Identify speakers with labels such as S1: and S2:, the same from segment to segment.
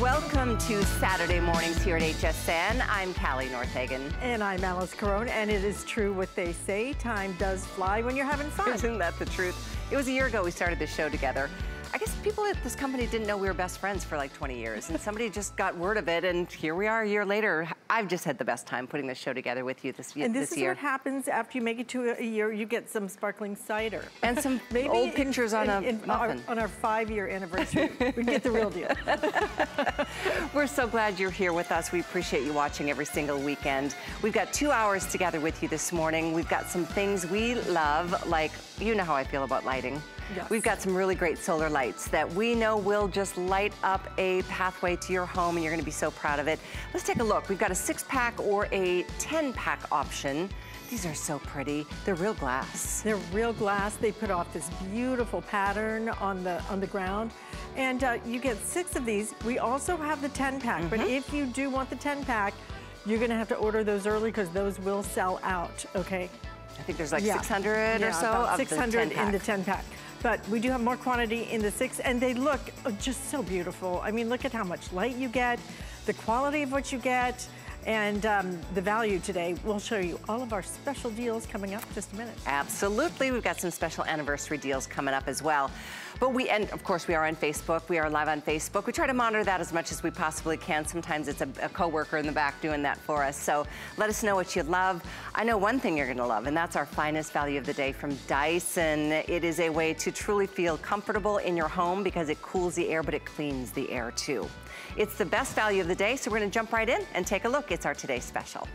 S1: Welcome to Saturday mornings here at HSN. I'm Callie Northagen.
S2: And I'm Alyce Caron, and it is true what they say, time does fly when you're having fun.
S1: Isn't that the truth? It was a year ago we started this show together. I guess people at this company didn't know we were best friends for like 20 years and somebody just got word of it and here we are a year later. I've just had the best time putting this show together with you this,
S2: and this,
S1: this year.
S2: And this is what happens after you make it to a year, you get some sparkling cider.
S1: And some Maybe old pictures on a in
S2: our, on our five-year anniversary. we get the real deal.
S1: we're so glad you're here with us. We appreciate you watching every single weekend. We've got two hours together with you this morning. We've got some things we love, like you know how I feel about lighting. Yes. We've got some really great solar lights that we know will just light up a pathway to your home and you're gonna be so proud of it. Let's take a look. We've got a six pack or a 10 pack option. These are so pretty. They're real glass.
S2: They're real glass. They put off this beautiful pattern on the on the ground. And uh, you get six of these. We also have the 10 pack, mm -hmm. but mm-hmm. if you do want the 10 pack, you're gonna have to order those early because those will sell out, okay?
S1: I think there's like yeah. 600 yeah, or so of
S2: 600 the in the 10 pack. But we do have more quantity in the six, and they look just so beautiful. I mean, look at how much light you get, the quality of what you get, and um, the value today. We'll show you all of our special deals coming up just a minute.
S1: Absolutely. We've got some special anniversary deals coming up as well. But we, and of course we are on Facebook. We are live on Facebook. We try to monitor that as much as we possibly can. Sometimes it's a, a coworker in the back doing that for us. So let us know what you love. I know one thing you're gonna love, and that's our finest value of the day from Dyson. It is a way to truly feel comfortable in your home because it cools the air, but it cleans the air too. It's the best value of the day, so we're gonna jump right in and take a look. It's our Today Special.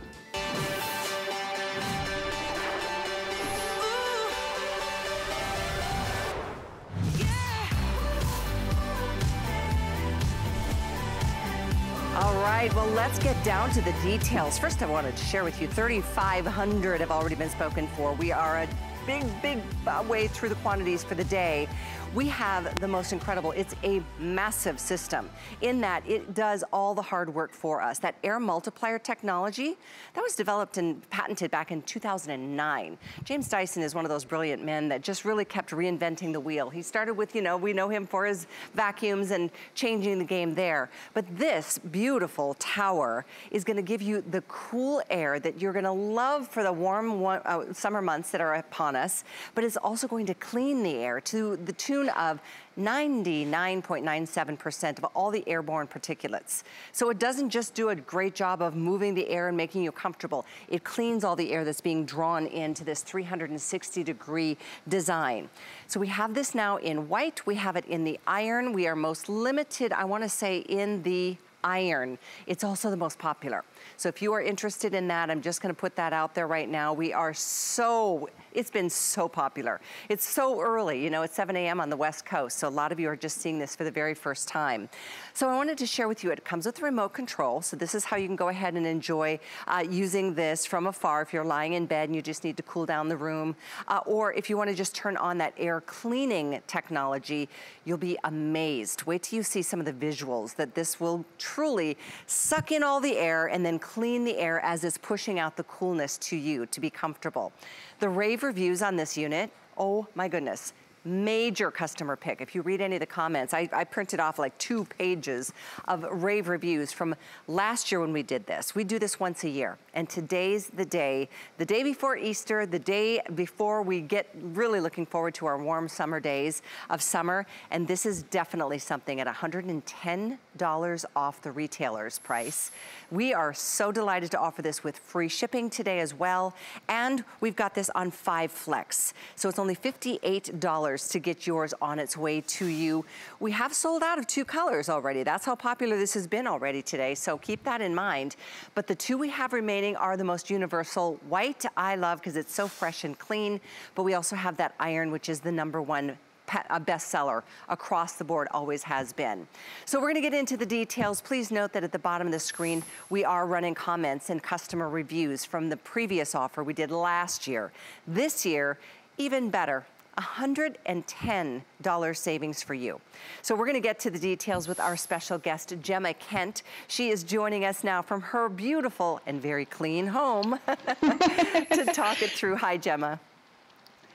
S1: All right, well, let's get down to the details. First, I wanted to share with you 3,500 have already been spoken for. We are a big, big uh, way through the quantities for the day we have the most incredible, it's a massive system in that it does all the hard work for us. That air multiplier technology, that was developed and patented back in 2009. James Dyson is one of those brilliant men that just really kept reinventing the wheel. He started with, you know, we know him for his vacuums and changing the game there. But this beautiful tower is gonna give you the cool air that you're gonna love for the warm uh, summer months that are upon us, but it's also going to clean the air to the tune tune of 99.97% of all the airborne particulates. So it doesn't just do a great job of moving the air and making you comfortable. It cleans all the air that's being drawn into this 360 degree design. So we have this now in white. We have it in the iron. We are most limited, I wanna say, in the iron. It's also the most popular. So if you are interested in that, I'm just gonna put that out there right now. We are so it's been so popular. It's so early, you know, it's 7 a.m. on the West Coast, so a lot of you are just seeing this for the very first time. So I wanted to share with you, it comes with a remote control, so this is how you can go ahead and enjoy uh, using this from afar if you're lying in bed and you just need to cool down the room, uh, or if you wanna just turn on that air cleaning technology, you'll be amazed. Wait till you see some of the visuals that this will truly suck in all the air and then clean the air as it's pushing out the coolness to you to be comfortable. The rave reviews on this unit, oh my goodness major customer pick. If you read any of the comments, I, I, printed off like two pages of rave reviews from last year when we did this. We do this once a year, and today's the day, the day before Easter, the day before we get really looking forward to our warm summer days of summer, and this is definitely something at $110 off the retailer's price. We are so delighted to offer this with free shipping today as well, and we've got this on 5 Flex. So it's only $58 to get yours on its way to you. We have sold out of two colors already. That's how popular this has been already today, so keep that in mind. But the two we have remaining are the most universal. White I love because it's so fresh and clean, but we also have that iron, which is the number one a uh, bestseller across the board, always has been. So we're gonna get into the details. Please note that at the bottom of the screen, we are running comments and customer reviews from the previous offer we did last year. This year, even better, $110 savings for you. So we're gonna get to the details with our special guest, Gemma Kent. She is joining us now from her beautiful and very clean home to talk it through. Hi, Gemma.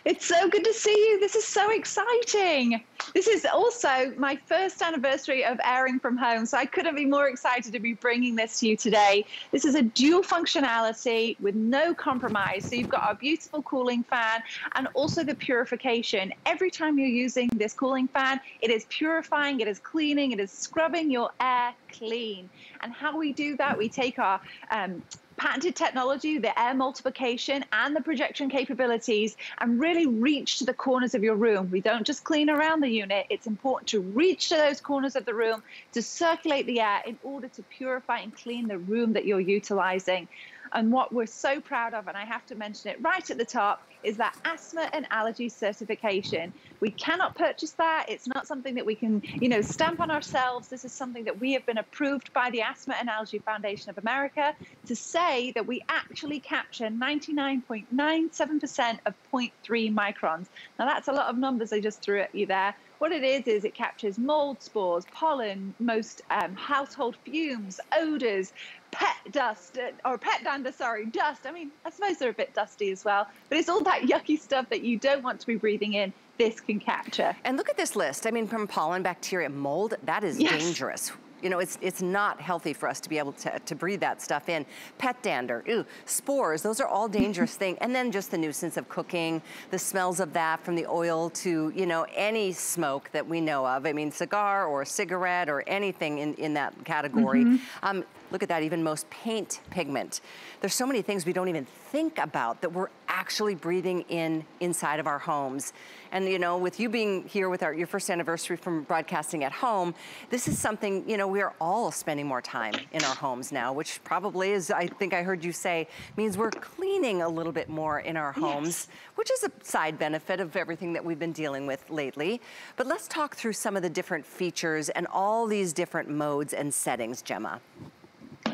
S3: It's so good to see you. This is so exciting. This is also my first anniversary of airing from home, so I couldn't be more excited to be bringing this to you today. This is a dual functionality with no compromise. So you've got our beautiful cooling fan and also the purification. Every time you're using this cooling fan, it is purifying, it is cleaning, it is scrubbing your air clean. And how we do that, we take our um, patented technology, the air multiplication and the projection capabilities and really reach to the corners of your room. We don't just clean around the unit. It's important to reach to those corners of the room to circulate the air in order to purify and clean the room that you're utilizing. And what we're so proud of, and I have to mention it right at the top, is that asthma and allergy certification. We cannot purchase that. It's not something that we can, you know, stamp on ourselves. This is something that we have been approved by the Asthma and Allergy Foundation of America to say that we actually capture 99.97% of 0.3 microns. Now that's a lot of numbers I just threw at you there. What it is, is it captures mold spores, pollen, most um, household fumes, odors, pet dust, uh, or pet dander, sorry, dust. I mean, I suppose they're a bit dusty as well, but it's all that yucky stuff that you don't want to be breathing in this can capture.
S1: And look at this list. I mean, from pollen, bacteria, mold, that is yes. dangerous. You know, it's, it's not healthy for us to be able to, to breathe that stuff in. Pet dander, ew, spores, those are all dangerous things. And then just the nuisance of cooking, the smells of that from the oil to, you know, any smoke that we know of. I mean, cigar or cigarette or anything in, in that category. Mm -hmm. um, look at that, even most paint pigment. There's so many things we don't even think about that we're actually breathing in inside of our homes. And you know, with you being here with our, your first anniversary from broadcasting at home, this is something, you know, we're all spending more time in our homes now, which probably is, I think I heard you say, means we're cleaning a little bit more in our homes, yes. which is a side benefit of everything that we've been dealing with lately. But let's talk through some of the different features and all these different modes and settings, Gemma.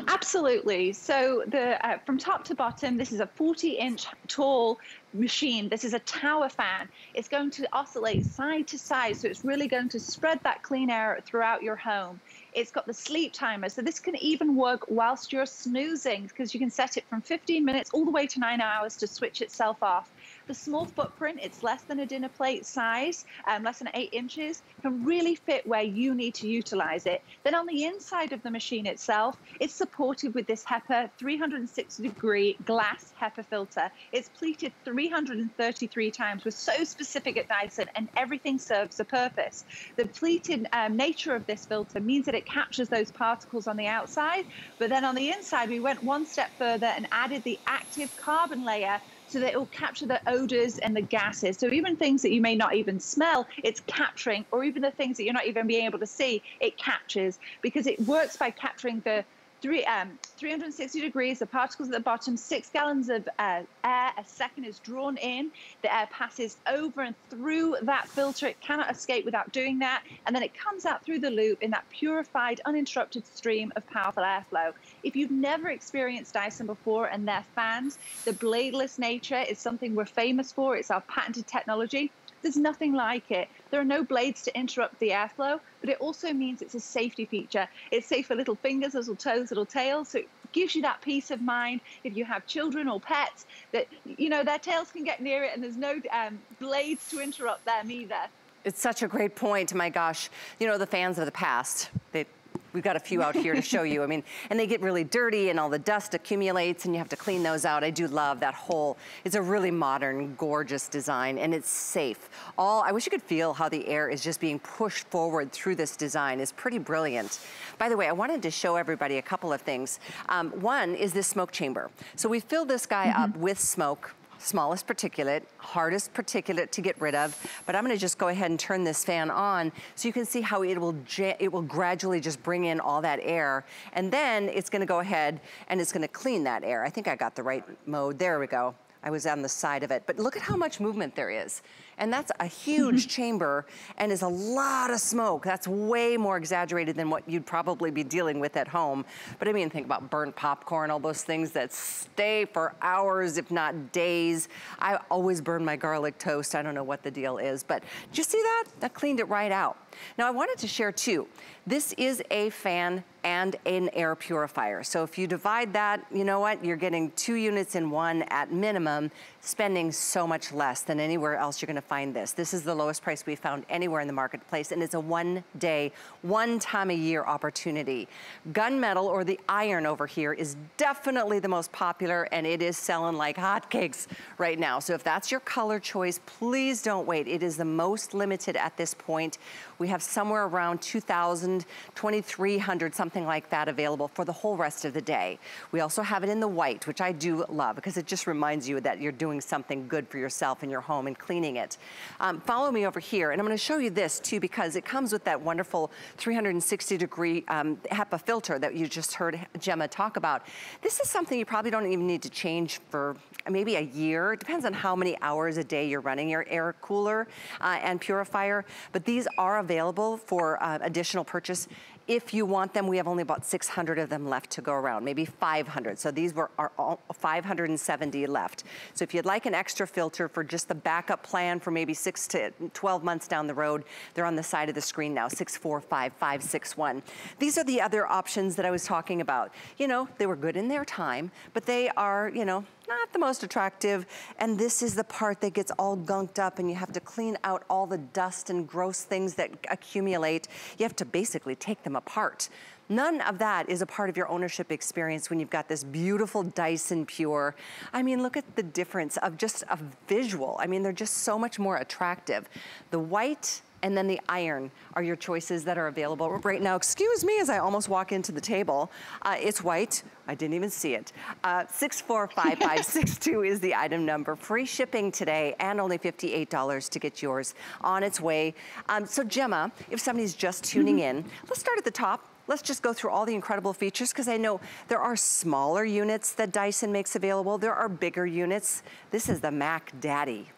S3: Absolutely. So the uh, from top to bottom, this is a 40-inch tall machine. This is a tower fan. It's going to oscillate side to side, so it's really going to spread that clean air throughout your home. It's got the sleep timer, so this can even work whilst you're snoozing because you can set it from 15 minutes all the way to nine hours to switch itself off. The small footprint, it's less than a dinner plate size, um, less than eight inches, can really fit where you need to utilize it. Then on the inside of the machine itself, it's supported with this HEPA 360 degree glass HEPA filter. It's pleated 333 times. We're so specific at Dyson and everything serves a purpose. The pleated um, nature of this filter means that it captures those particles on the outside, but then on the inside, we went one step further and added the active carbon layer so that it will capture the odors and the gases. So even things that you may not even smell, it's capturing, or even the things that you're not even being able to see, it captures because it works by capturing the three, um, 360 degrees, the particles at the bottom, six gallons of uh, air a second is drawn in. The air passes over and through that filter. It cannot escape without doing that. And then it comes out through the loop in that purified, uninterrupted stream of powerful airflow. If you've never experienced Dyson before and they're fans, the bladeless nature is something we're famous for. It's our patented technology. There's nothing like it. There are no blades to interrupt the airflow, but it also means it's a safety feature. It's safe for little fingers, little toes, little tails. So it gives you that peace of mind if you have children or pets that, you know, their tails can get near it and there's no um, blades to interrupt them either.
S1: It's such a great point. My gosh, you know, the fans of the past, they We've got a few out here to show you. I mean, and they get really dirty and all the dust accumulates and you have to clean those out. I do love that whole, it's a really modern, gorgeous design and it's safe. All, I wish you could feel how the air is just being pushed forward through this design. It's pretty brilliant. By the way, I wanted to show everybody a couple of things. Um, one is this smoke chamber. So we filled this guy mm -hmm. up mm-hmm. with smoke smallest particulate, hardest particulate to get rid of. But I'm gonna just go ahead and turn this fan on so you can see how it will, it will gradually just bring in all that air. And then it's gonna go ahead and it's gonna clean that air. I think I got the right mode. There we go. I was on the side of it. But look at how much movement there is. And that's a huge chamber and is a lot of smoke. That's way more exaggerated than what you'd probably be dealing with at home. But I mean, think about burnt popcorn, all those things that stay for hours, if not days. I always burn my garlic toast. I don't know what the deal is, but did you see that? That cleaned it right out. Now I wanted to share too, this is a fan and an air purifier. So if you divide that, you know what? You're getting two units in one at minimum, spending so much less than anywhere else you're gonna find this. This is the lowest price we found anywhere in the marketplace and it's a one day, one time a year opportunity. Gunmetal or the iron over here is definitely the most popular and it is selling like hotcakes right now. So if that's your color choice, please don't wait. It is the most limited at this point. We have somewhere around 2,000, 2,300, something like that available for the whole rest of the day. We also have it in the white, which I do love because it just reminds you that you're doing something good for yourself in your home and cleaning it. Um, follow me over here, and I'm gonna show you this too because it comes with that wonderful 360 degree um, HEPA filter that you just heard Gemma talk about. This is something you probably don't even need to change for maybe a year. It depends on how many hours a day you're running your air cooler uh, and purifier, but these are available for uh, additional purchase if you want them, we have only about 600 of them left to go around, maybe 500. So these were are all 570 left. So if you'd like an extra filter for just the backup plan for maybe six to 12 months down the road, they're on the side of the screen now, 645561. These are the other options that I was talking about. You know, they were good in their time, but they are, you know, not the most attractive. And this is the part that gets all gunked up and you have to clean out all the dust and gross things that accumulate. You have to basically take them apart. None of that is a part of your ownership experience when you've got this beautiful Dyson Pure. I mean, look at the difference of just a visual. I mean, they're just so much more attractive. The white and then the iron are your choices that are available right now. Excuse me as I almost walk into the table. Uh, it's white. I didn't even see it. Uh, 645562 is the item number. Free shipping today and only $58 to get yours on its way. Um, so Gemma, if somebody's just tuning mm -hmm. in, let's start at the top let's just go through all the incredible features because I know there are smaller units that Dyson makes available. There are bigger units. This is the Mac Daddy.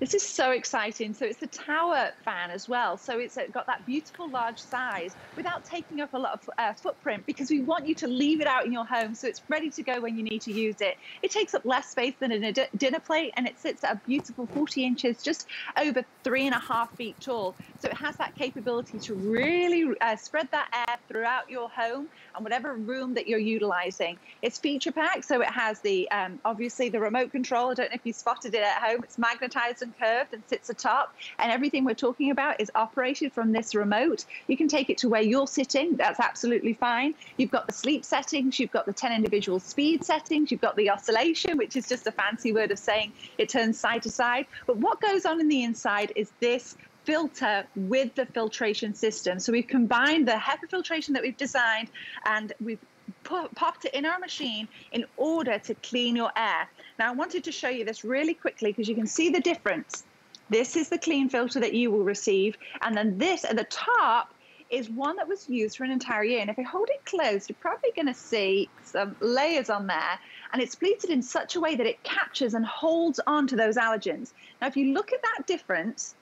S3: This is so exciting. So it's the tower fan as well. So it's got that beautiful large size without taking up a lot of uh, footprint because we want you to leave it out in your home so it's ready to go when you need to use it. It takes up less space than a dinner plate and it sits at a beautiful 40 inches, just over three and a half feet tall. So it has that capability to really uh, spread that air throughout your home and whatever room that you're utilizing. It's feature packed, so it has the um, obviously the remote control. I don't know if you spotted it at home. It's magnetized and curved and sits atop, and everything we're talking about is operated from this remote. You can take it to where you're sitting. That's absolutely fine. You've got the sleep settings. You've got the 10 individual speed settings. You've got the oscillation, which is just a fancy word of saying it turns side to side. But what goes on in the inside is this filter with the filtration system. So we've combined the HEPA filtration that we've designed and we've popped it in our machine in order to clean your air. Now I wanted to show you this really quickly because you can see the difference. This is the clean filter that you will receive. And then this at the top is one that was used for an entire year. And if I hold it closed, you're probably going to see some layers on there. And it's pleated in such a way that it captures and holds on to those allergens. Now, if you look at that difference,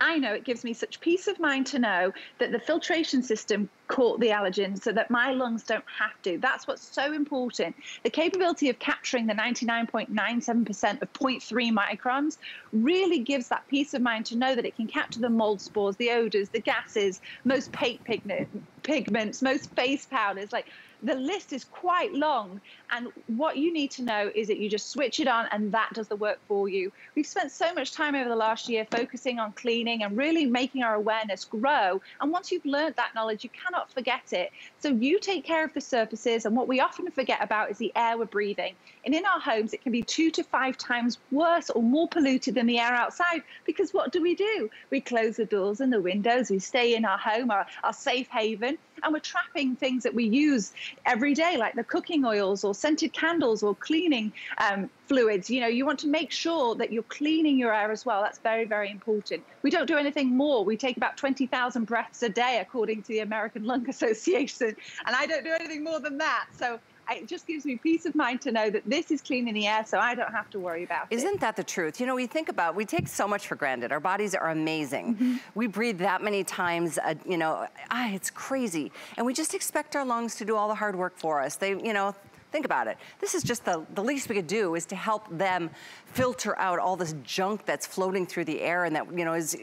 S3: I know it gives me such peace of mind to know that the filtration system caught the allergen so that my lungs don't have to. That's what's so important. The capability of capturing the 99.97% of 0.3 microns really gives that peace of mind to know that it can capture the mold spores, the odors, the gases, most paint pigments, most face powders. Like the list is quite long. And what you need to know is that you just switch it on and that does the work for you. We've spent so much time over the last year focusing on cleaning and really making our awareness grow. And once you've learned that knowledge, you cannot forget it. So you take care of the surfaces. And what we often forget about is the air we're breathing. And in our homes, it can be two to five times worse or more polluted than the air outside. Because what do we do? We close the doors and the windows. We stay in our home, our, our safe haven and we're trapping things that we use every day, like the cooking oils or scented candles or cleaning um, fluids. You know, you want to make sure that you're cleaning your air as well. That's very, very important. We don't do anything more. We take about 20,000 breaths a day, according to the American Lung Association, and I don't do anything more than that. So it just gives me peace of mind to know that this is cleaning the air so I don't have to worry about
S1: Isn't it. Isn't that the truth? You know, we think about, we take so much for granted. Our bodies are amazing. Mm -hmm. We breathe that many times, uh, you know, ah, it's crazy. And we just expect our lungs to do all the hard work for us. They, you know, Think about it. This is just the, the least we could do is to help them filter out all this junk that's floating through the air and that, you know, is,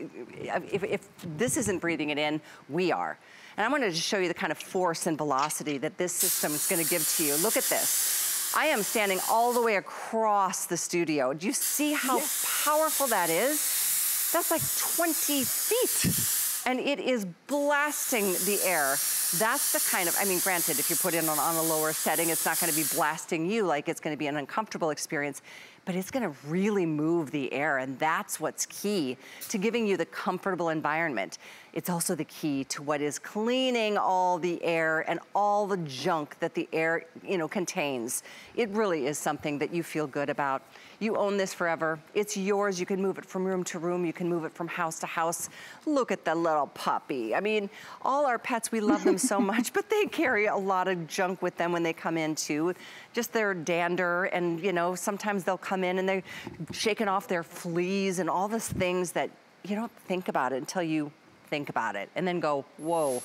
S1: if, if this isn't breathing it in, we are. And I'm gonna just show you the kind of force and velocity that this system is gonna give to you. Look at this. I am standing all the way across the studio. Do you see how yes. powerful that is? That's like 20 feet. And it is blasting the air that's the kind of, I mean, granted, if you put it on, on a lower setting, it's not gonna be blasting you like it's gonna be an uncomfortable experience but it's gonna really move the air and that's what's key to giving you the comfortable environment. It's also the key to what is cleaning all the air and all the junk that the air, you know, contains. It really is something that you feel good about. You own this forever. It's yours. You can move it from room to room. You can move it from house to house. Look at the little puppy. I mean, all our pets, we love them so much, but they carry a lot of junk with them when they come in too. Just their dander and, you know, sometimes they'll come in and they're shaking off their fleas and all these things that you don't think about it until you think about it and then go, whoa,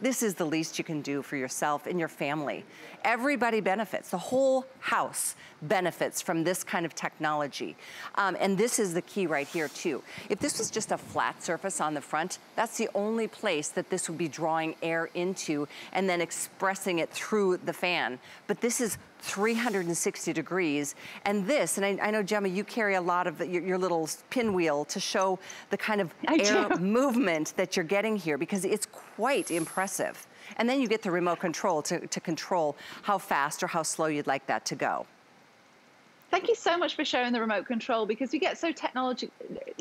S1: this is the least you can do for yourself and your family. Everybody benefits. The whole house benefits from this kind of technology. Um, and this is the key right here too. If this was just a flat surface on the front, that's the only place that this would be drawing air into and then expressing it through the fan. But this is 360 degrees. And this, and I, I know, Gemma, you carry a lot of your, your, little pinwheel to show the kind of I air do. movement that you're getting here because it's quite impressive. And then you get the remote control to, to control how fast or how slow you'd like that to go.
S3: Thank you so much for showing the remote control because we get so technologi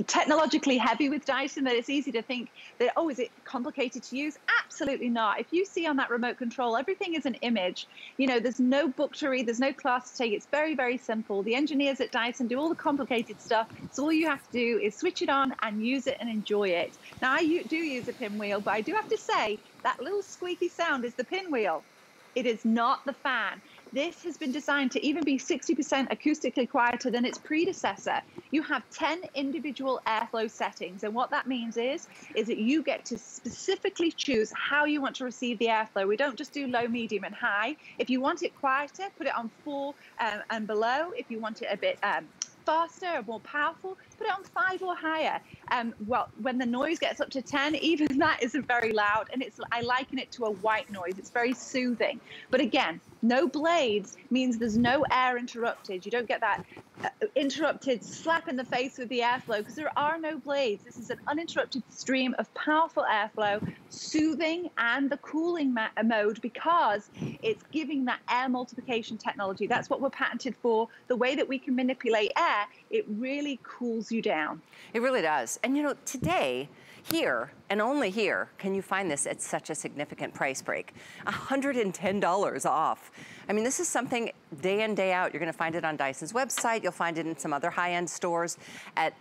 S3: technologically heavy with Dyson that it's easy to think that, oh, is it complicated to use? Absolutely not. If you see on that remote control, everything is an image. You know, there's no book to read, there's no class to take. It's very, very simple. The engineers at Dyson do all the complicated stuff. So all you have to do is switch it on and use it and enjoy it. Now, I do use a pinwheel, but I do have to say that little squeaky sound is the pinwheel. It is not the fan. This has been designed to even be 60% acoustically quieter than its predecessor. You have 10 individual airflow settings. And what that means is, is that you get to specifically choose how you want to receive the airflow. We don't just do low, medium, and high. If you want it quieter, put it on four um, and below. If you want it a bit um, faster or more powerful, put it on five or higher. Um, well, when the noise gets up to 10, even that isn't very loud. And it's I liken it to a white noise. It's very soothing. But again, no blades means there's no air interrupted. You don't get that uh, interrupted slap in the face with the airflow because there are no blades. This is an uninterrupted stream of powerful airflow, soothing and the cooling mode because it's giving that air multiplication technology. That's what we're patented for. The way that we can manipulate air, it really cools you down.
S1: It really does. And you know, today, here, and only here, can you find this at such a significant price break. $110 off. I mean, this is something day in, day out. You're gonna find it on Dyson's website. You'll find it in some other high-end stores at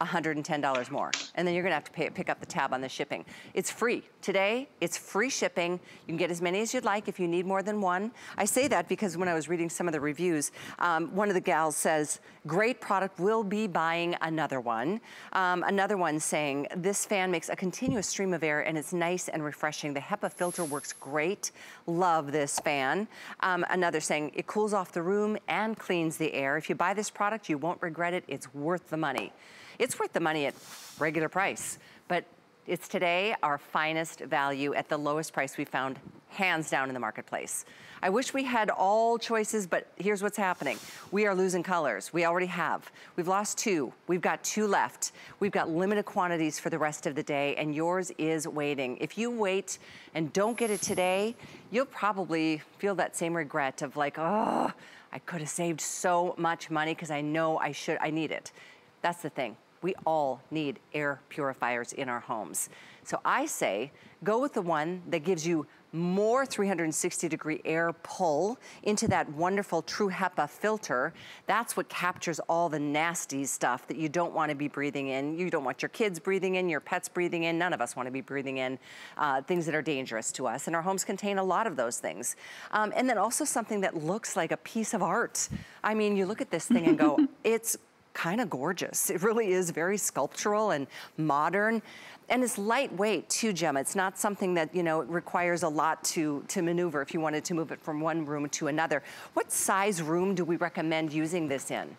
S1: $110 more. And then you're gonna have to pay, pick up the tab on the shipping. It's free. Today, it's free shipping. You can get as many as you'd like if you need more than one. I say that because when I was reading some of the reviews, um, one of the gals says, great product, will be buying another one. Um, another one saying, this fan makes a continuous stream of air and it's nice and refreshing. The HEPA filter works great. Love this fan. Um, another saying, it cools off the room and cleans the air. If you buy this product, you won't regret it. It's worth the money. It's worth the money at regular price, but it's today our finest value at the lowest price we found hands down in the marketplace. I wish we had all choices, but here's what's happening. We are losing colors. We already have. We've lost two. We've got two left. We've got limited quantities for the rest of the day, and yours is waiting. If you wait and don't get it today, you'll probably feel that same regret of like, oh, I could have saved so much money because I know I should, I need it. That's the thing we all need air purifiers in our homes. So I say, go with the one that gives you more 360 degree air pull into that wonderful True HEPA filter. That's what captures all the nasty stuff that you don't want to be breathing in. You don't want your kids breathing in, your pets breathing in. None of us want to be breathing in uh, things that are dangerous to us. And our homes contain a lot of those things. Um, and then also something that looks like a piece of art. I mean, you look at this thing and go, it's kind of gorgeous. It really is very sculptural and modern. And it's lightweight too, Gemma. It's not something that, you know, requires a lot to, to maneuver if you wanted to move it from one room to another. What size room do we recommend using this in?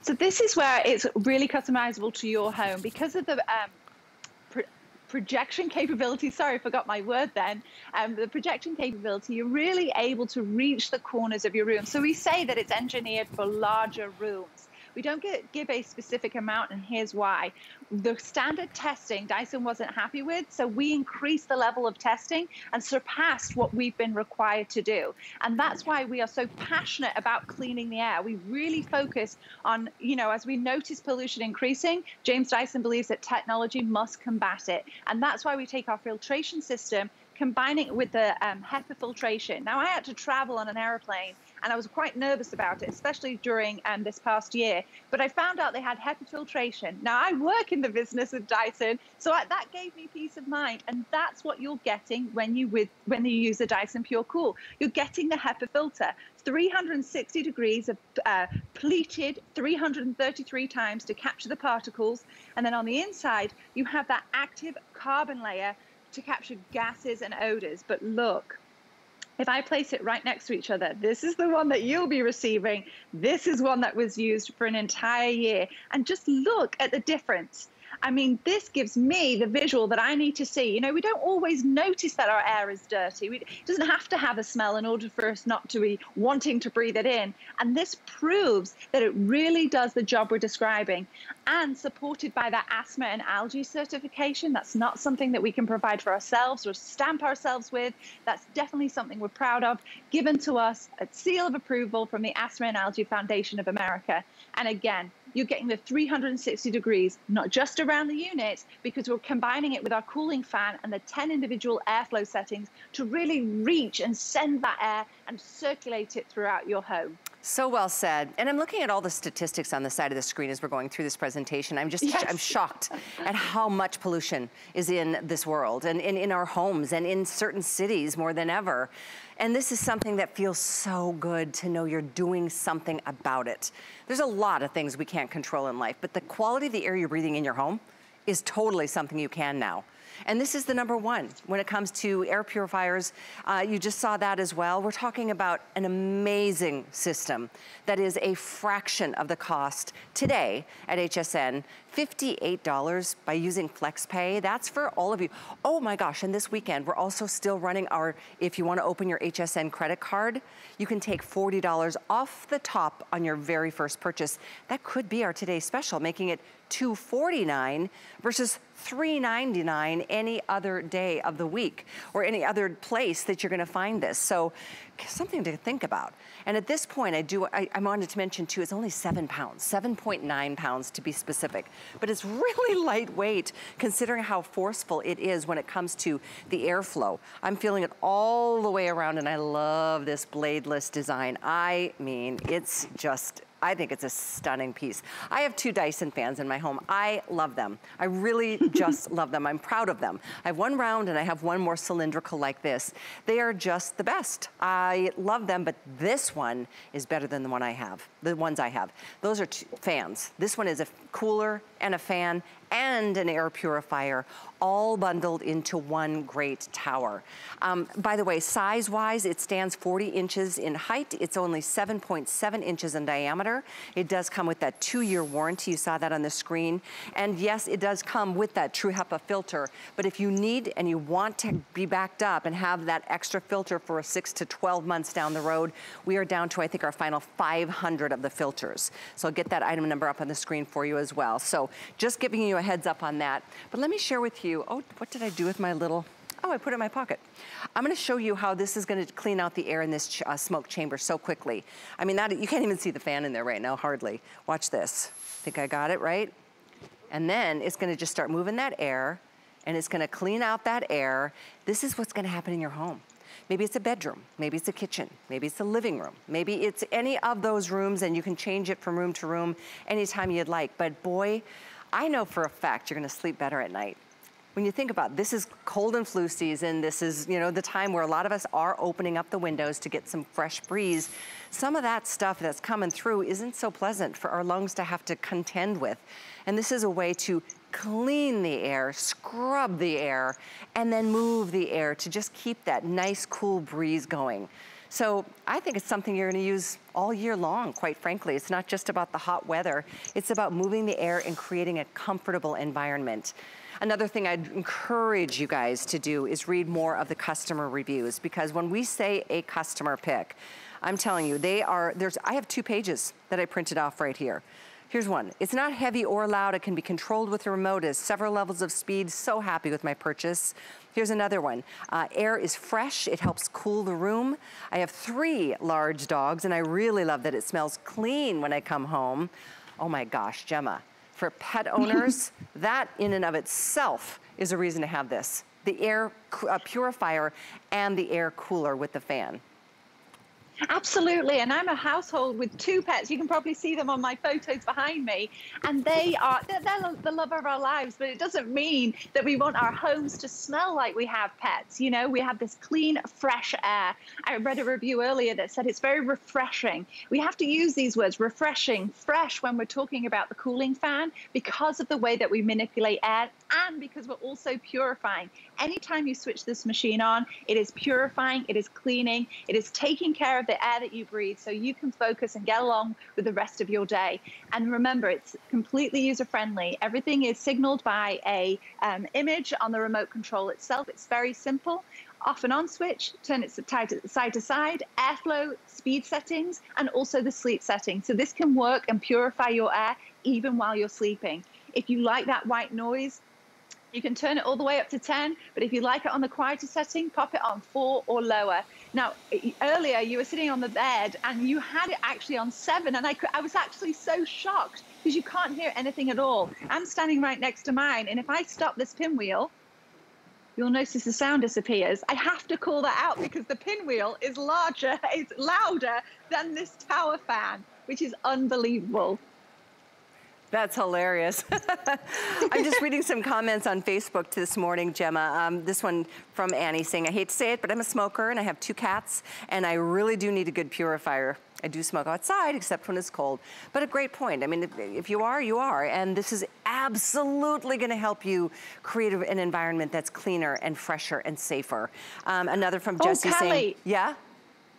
S3: So this is where it's really customizable to your home because of the um, pro projection capability. Sorry, I forgot my word then. Um, the projection capability, you're really able to reach the corners of your room. So we say that it's engineered for larger rooms. We don't get, give a specific amount, and here's why. The standard testing Dyson wasn't happy with, so we increased the level of testing and surpassed what we've been required to do. And that's why we are so passionate about cleaning the air. We really focus on, you know, as we notice pollution increasing, James Dyson believes that technology must combat it. And that's why we take our filtration system combining it with the um, HEPA filtration. Now, I had to travel on an aeroplane and I was quite nervous about it, especially during um, this past year. But I found out they had HEPA filtration. Now, I work in the business of Dyson, so I, that gave me peace of mind. And that's what you're getting when you with when you use the Dyson Pure Cool. You're getting the HEPA filter. 360 degrees of uh, pleated 333 times to capture the particles. And then on the inside, you have that active carbon layer to capture gases and odors. But look, if I place it right next to each other, this is the one that you'll be receiving. This is one that was used for an entire year. And just look at the difference. I mean, this gives me the visual that I need to see. You know, we don't always notice that our air is dirty. We, it doesn't have to have a smell in order for us not to be wanting to breathe it in. And this proves that it really does the job we're describing and supported by that asthma and allergy certification. That's not something that we can provide for ourselves or stamp ourselves with. That's definitely something we're proud of, given to us a seal of approval from the Asthma and Allergy Foundation of America. And again, you're getting the 360 degrees, not just around the unit, because we're combining it with our cooling fan and the 10 individual airflow settings to really reach and send that air and circulate it throughout your home.
S1: So well said. And I'm looking at all the statistics on the side of the screen as we're going through this presentation. I'm just, yes. I'm shocked at how much pollution is in this world and in, in our homes and in certain cities more than ever. And this is something that feels so good to know you're doing something about it. There's a lot of things we can't control in life, but the quality of the air you're breathing in your home is totally something you can now. And this is the number one when it comes to air purifiers. Uh, you just saw that as well. We're talking about an amazing system that is a fraction of the cost today at HSN. $58 by using FlexPay. That's for all of you. Oh my gosh, and this weekend, we're also still running our, if you wanna open your HSN credit card, you can take $40 off the top on your very first purchase. That could be our today's special, making it 249 versus $3.99 any other day of the week or any other place that you're gonna find this. So something to think about. And at this point, I do, I, I wanted to mention too, it's only seven pounds, 7.9 pounds to be specific. But it's really lightweight considering how forceful it is when it comes to the airflow. I'm feeling it all the way around and I love this bladeless design. I mean, it's just I think it's a stunning piece. I have two Dyson fans in my home. I love them. I really just love them. I'm proud of them. I have one round and I have one more cylindrical like this. They are just the best. I love them, but this one is better than the one I have, the ones I have. Those are fans. This one is a cooler and a fan and an air purifier all bundled into one great tower. Um, by the way, size-wise, it stands 40 inches in height. It's only 7.7 inches in diameter. It does come with that two-year warranty. You saw that on the screen. And yes, it does come with that True HEPA filter. But if you need and you want to be backed up and have that extra filter for a six to 12 months down the road, we are down to, I think, our final 500 of the filters. So I'll get that item number up on the screen for you as well. So just giving you a heads up on that. But let me share with you, oh, what did I do with my little, oh, I put it in my pocket. I'm gonna show you how this is gonna clean out the air in this ch uh, smoke chamber so quickly. I mean, that, you can't even see the fan in there right now, hardly. Watch this. Think I got it, right? And then it's gonna just start moving that air and it's gonna clean out that air. This is what's gonna happen in your home. Maybe it's a bedroom, maybe it's a kitchen, maybe it's a living room, maybe it's any of those rooms and you can change it from room to room anytime you'd like. But boy, I know for a fact you're gonna sleep better at night. when you think about it, this is cold and flu season. This is, you know, the time where a lot of us are opening up the windows to get some fresh breeze. Some of that stuff that's coming through isn't so pleasant for our lungs to have to contend with. And this is a way to clean the air, scrub the air, and then move the air to just keep that nice cool breeze going. So I think it's something you're gonna use all year long, quite frankly. It's not just about the hot weather. It's about moving the air and creating a comfortable environment. Another thing I'd encourage you guys to do is read more of the customer reviews because when we say a customer pick, I'm telling you, they are, there's, I have two pages that I printed off right here. Here's one. It's not heavy or loud. It can be controlled with the remote. It has several levels of speed. So happy with my purchase. Here's another one. Uh, air is fresh. It helps cool the room. I have three large dogs, and I really love that it smells clean when I come home. Oh my gosh, Gemma. For pet owners, that in and of itself is a reason to have this. The air uh, purifier and the air cooler with the fan.
S3: Absolutely. And I'm a household with two pets. You can probably see them on my photos behind me. And they are, they're, they're, the love of our lives. But it doesn't mean that we want our homes to smell like we have pets. You know, we have this clean, fresh air. I read a review earlier that said it's very refreshing. We have to use these words, refreshing, fresh, when we're talking about the cooling fan because of the way that we manipulate air and because we're also purifying. Anytime you switch this machine on, it is purifying, it is cleaning, it is taking care of the air that you breathe so you can focus and get along with the rest of your day. And remember, it's completely user friendly. Everything is signaled by a um, image on the remote control itself. It's very simple. Off and on switch, turn it side to side, airflow, speed settings, and also the sleep setting. So this can work and purify your air even while you're sleeping. If you like that white noise, you can turn it all the way up to 10, but if you like it on the quieter setting, pop it on four or lower. Now, earlier you were sitting on the bed and you had it actually on seven, and I, I was actually so shocked because you can't hear anything at all. I'm standing right next to mine, and if I stop this pinwheel, you'll notice the sound disappears. I have to call that out because the pinwheel is larger, it's louder than this tower fan, which is unbelievable.
S1: That's hilarious. I'm just reading some comments on Facebook this morning, Gemma. Um, this one from Annie saying, I hate to say it, but I'm a smoker and I have two cats and I really do need a good purifier. I do smoke outside except when it's cold. But a great point. I mean, if, if you are, you are. And this is absolutely gonna help you create an environment that's cleaner and fresher and safer. Um, another from
S3: oh,
S1: Jesse saying, yeah?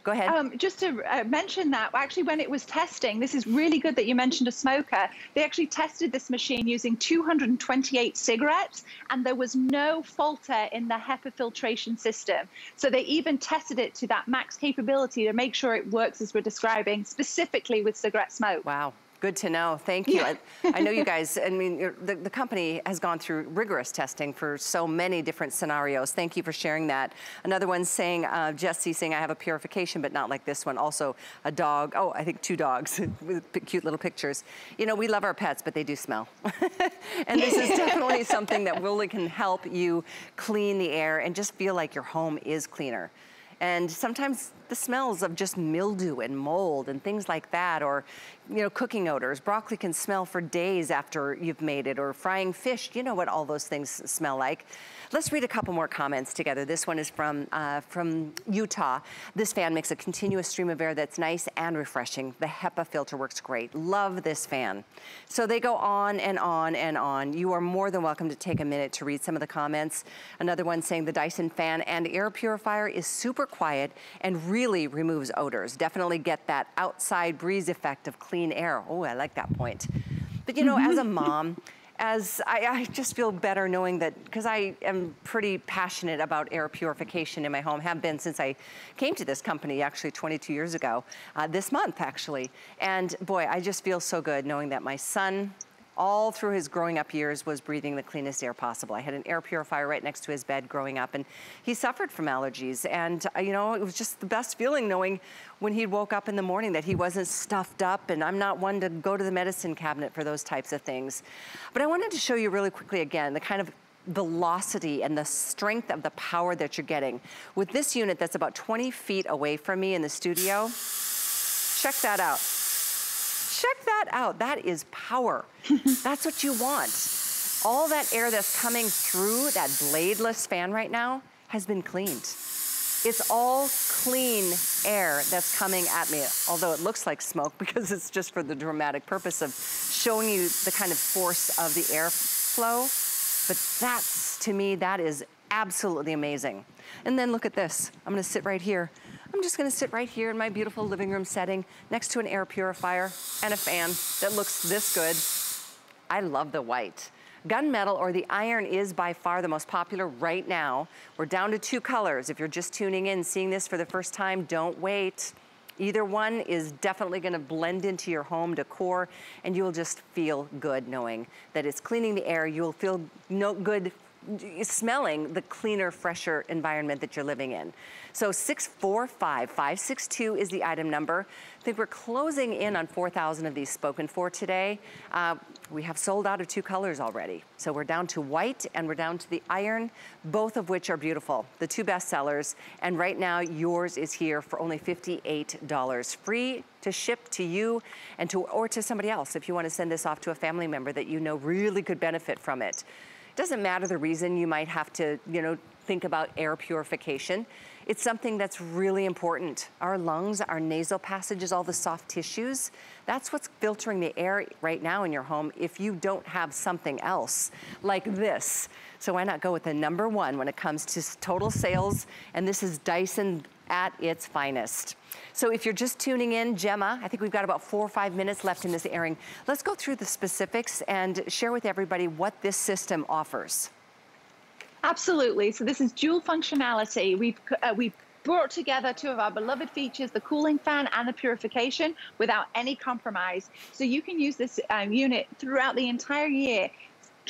S1: Go ahead.
S3: Um, just to uh, mention that, actually, when it was testing, this is really good that you mentioned a smoker. They actually tested this machine using 228 cigarettes, and there was no falter in the HEPA filtration system. So they even tested it to that max capability to make sure it works as we're describing, specifically with cigarette smoke.
S1: Wow. Good to know. Thank you. I, I, know you guys, I mean, the, the, company has gone through rigorous testing for so many different scenarios. Thank you for sharing that. Another one saying, uh, Jesse saying, I have a purification, but not like this one. Also a dog, oh, I think two dogs with cute little pictures. You know, we love our pets, but they do smell. and this is definitely something that really can help you clean the air and just feel like your home is cleaner. And sometimes the smells of just mildew and mold and things like that, or, you know, cooking odors. Broccoli can smell for days after you've made it, or frying fish. You know what all those things smell like. Let's read a couple more comments together. This one is from, uh, from Utah. This fan makes a continuous stream of air that's nice and refreshing. The HEPA filter works great. Love this fan. So they go on and on and on. You are more than welcome to take a minute to read some of the comments. Another one saying the Dyson fan and air purifier is super quiet and really removes odors. Definitely get that outside breeze effect of clean air. Oh, I like that point. But you know, as a mom, as I, I, just feel better knowing that, because I am pretty passionate about air purification in my home, have been since I came to this company actually 22 years ago, uh, this month actually. And boy, I just feel so good knowing that my son all through his growing up years was breathing the cleanest air possible. I had an air purifier right next to his bed growing up and he suffered from allergies. And uh, you know, it was just the best feeling knowing when he woke up in the morning that he wasn't stuffed up and I'm not one to go to the medicine cabinet for those types of things. But I wanted to show you really quickly again, the kind of velocity and the strength of the power that you're getting. With this unit that's about 20 feet away from me in the studio, check that out check that out. That is power. That's what you want. all that air that's coming through that bladeless fan right now has been cleaned. It's all clean air that's coming at me, although it looks like smoke because it's just for the dramatic purpose of showing you the kind of force of the airflow. But that's, to me, that is absolutely amazing. And then look at this. I'm gonna sit right here. I'm just gonna sit right here in my beautiful living room setting next to an air purifier and a fan that looks this good. I love the white. Gunmetal or the iron is by far the most popular right now. We're down to two colors. If you're just tuning in, seeing this for the first time, don't wait. Either one is definitely gonna blend into your home decor and you'll just feel good knowing that it's cleaning the air. You'll feel no good smelling the cleaner, fresher environment that you're living in. So 645562 is the item number. I think we're closing in on 4,000 of these spoken for today. Uh, we have sold out of two colors already. So we're down to white and we're down to the iron, both of which are beautiful, the two best sellers. And right now yours is here for only $58, free to ship to you and to or to somebody else if you want to send this off to a family member that you know really could benefit from it. It doesn't matter the reason you might have to, you know, think about air purification. It's something that's really important. Our lungs, our nasal passages, all the soft tissues, that's what's filtering the air right now in your home if you don't have something else like this. So why not go with the number one when it comes to total sales? And this is Dyson at its finest. So if you're just tuning in, Gemma, I think we've got about four or five minutes left in this airing. Let's go through the specifics and share with everybody what this system offers.
S3: Absolutely. So this is dual functionality. We've uh, we've brought together two of our beloved features, the cooling fan and the purification, without any compromise. So you can use this um, unit throughout the entire year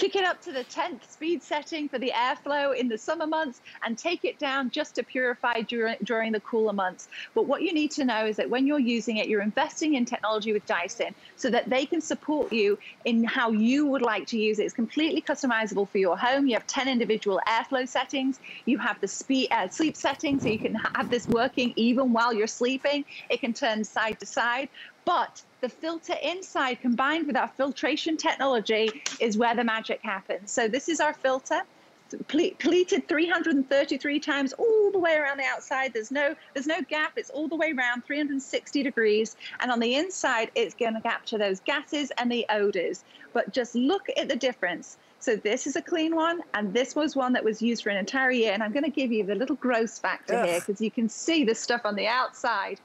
S3: kick it up to the 10th speed setting for the airflow in the summer months and take it down just to purify during, during the cooler months. But what you need to know is that when you're using it, you're investing in technology with Dyson so that they can support you in how you would like to use it. It's completely customizable for your home. You have 10 individual airflow settings. You have the speed, uh, sleep setting, so you can have this working even while you're sleeping. It can turn side to side. But the filter inside combined with our filtration technology is where the magic happens. So this is our filter pleated 333 times all the way around the outside. There's no there's no gap. It's all the way around 360 degrees. And on the inside, it's going to capture those gases and the odors. But just look at the difference. So this is a clean one, and this was one that was used for an entire year. And I'm going to give you the little gross factor Ugh. here because you can see the stuff on the outside.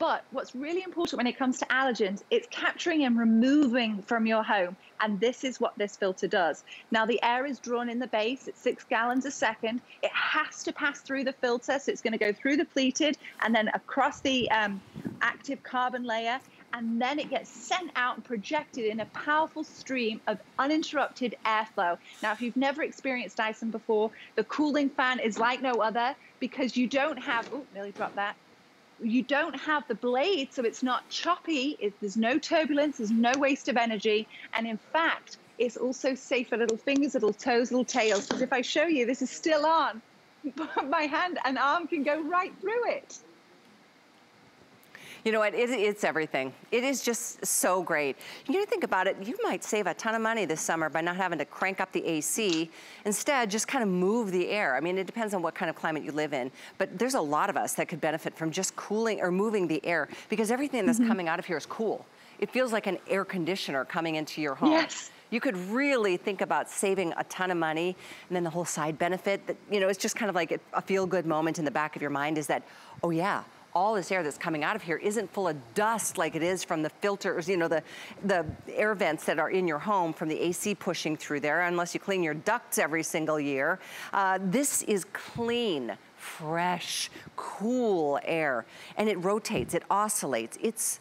S3: But what's really important when it comes to allergens, it's capturing and removing from your home. And this is what this filter does. Now, the air is drawn in the base at six gallons a second. It has to pass through the filter. So it's going to go through the pleated and then across the um, active carbon layer and then it gets sent out and projected in a powerful stream of uninterrupted airflow. Now, if you've never experienced Dyson before, the cooling fan is like no other because you don't have, oh, nearly dropped that you don't have the blade, so it's not choppy. It, there's no turbulence. There's no waste of energy. And in fact, it's also safe for little fingers, little toes, little tails. Because if I show you, this is still on. My hand and arm can go right through it.
S1: You know what, it, it's everything. It is just so great. You to think about it, you might save a ton of money this summer by not having to crank up the AC. Instead, just kind of move the air. I mean, it depends on what kind of climate you live in, but there's a lot of us that could benefit from just cooling or moving the air because everything that's mm -hmm. coming out of here is cool. It feels like an air conditioner coming into your home.
S3: Yes
S1: you could really think about saving a ton of money. And then the whole side benefit that, you know, it's just kind of like a feel good moment in the back of your mind is that, oh yeah, all this air that's coming out of here isn't full of dust like it is from the filters, you know, the, the air vents that are in your home from the AC pushing through there, unless you clean your ducts every single year. Uh, this is clean, fresh, cool air, and it rotates, it oscillates. It's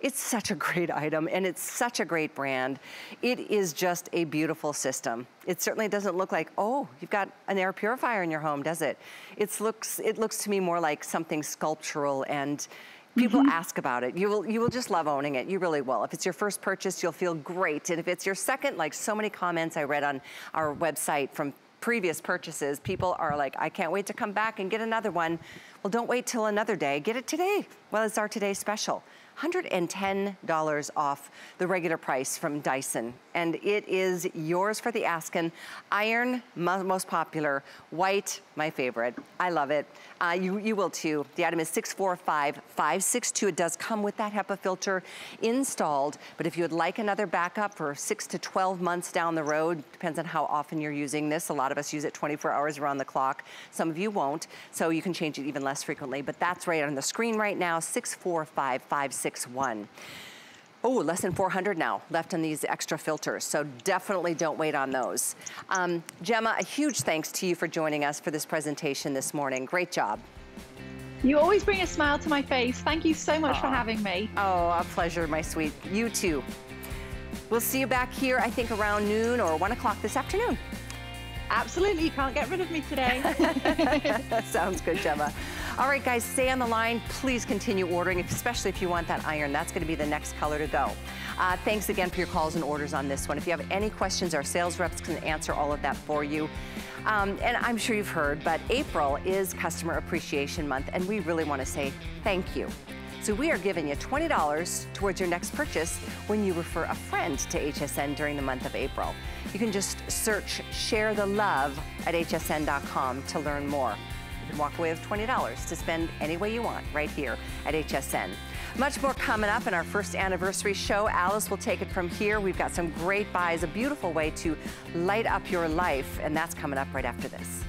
S1: it's such a great item and it's such a great brand. It is just a beautiful system. It certainly doesn't look like, oh, you've got an air purifier in your home, does it? It looks, it looks to me more like something sculptural and people mm -hmm. ask about it. You will, you will just love owning it. You really will. If it's your first purchase, you'll feel great. And if it's your second, like so many comments I read on our website from previous purchases, people are like, I can't wait to come back and get another one. Well, don't wait till another day. Get it today. Well, it's our today special. $110 off the regular price from Dyson. And it is yours for the asking. Iron, most popular. White, my favorite. I love it. Uh, you, you will too. The item is 645562. It does come with that HEPA filter installed, but if you would like another backup for six to 12 months down the road, depends on how often you're using this. A lot of us use it 24 hours around the clock. Some of you won't, so you can change it even less frequently, but that's right on the screen right now, 645561. Oh, less than 400 now left on these extra filters, so definitely don't wait on those. Um, Gemma, a huge thanks to you for joining us for this presentation this morning. Great job.
S3: You always bring a smile to my face. Thank you so much Aww. for having me.
S1: Oh, a pleasure, my sweet. You too. We'll see you back here, I think, around noon or 1 o'clock this afternoon.
S3: Absolutely, you can't get rid of me today.
S1: Sounds good, Gemma. All right, guys, stay on the line. Please continue ordering, especially if you want that iron. That's going to be the next color to go. Uh, thanks again for your calls and orders on this one. If you have any questions, our sales reps can answer all of that for you. Um, and I'm sure you've heard, but April is Customer Appreciation Month, and we really want to say thank you. So we are giving you $20 towards your next purchase when you refer a friend to HSN during the month of April. You can just search Share the Love at hsn.com to learn more can walk away with $20 to spend any way you want right here at HSN. Much more coming up in our first anniversary show. Alyce will take it from here. We've got some great buys, a beautiful way to light up your life, and that's coming up right after this.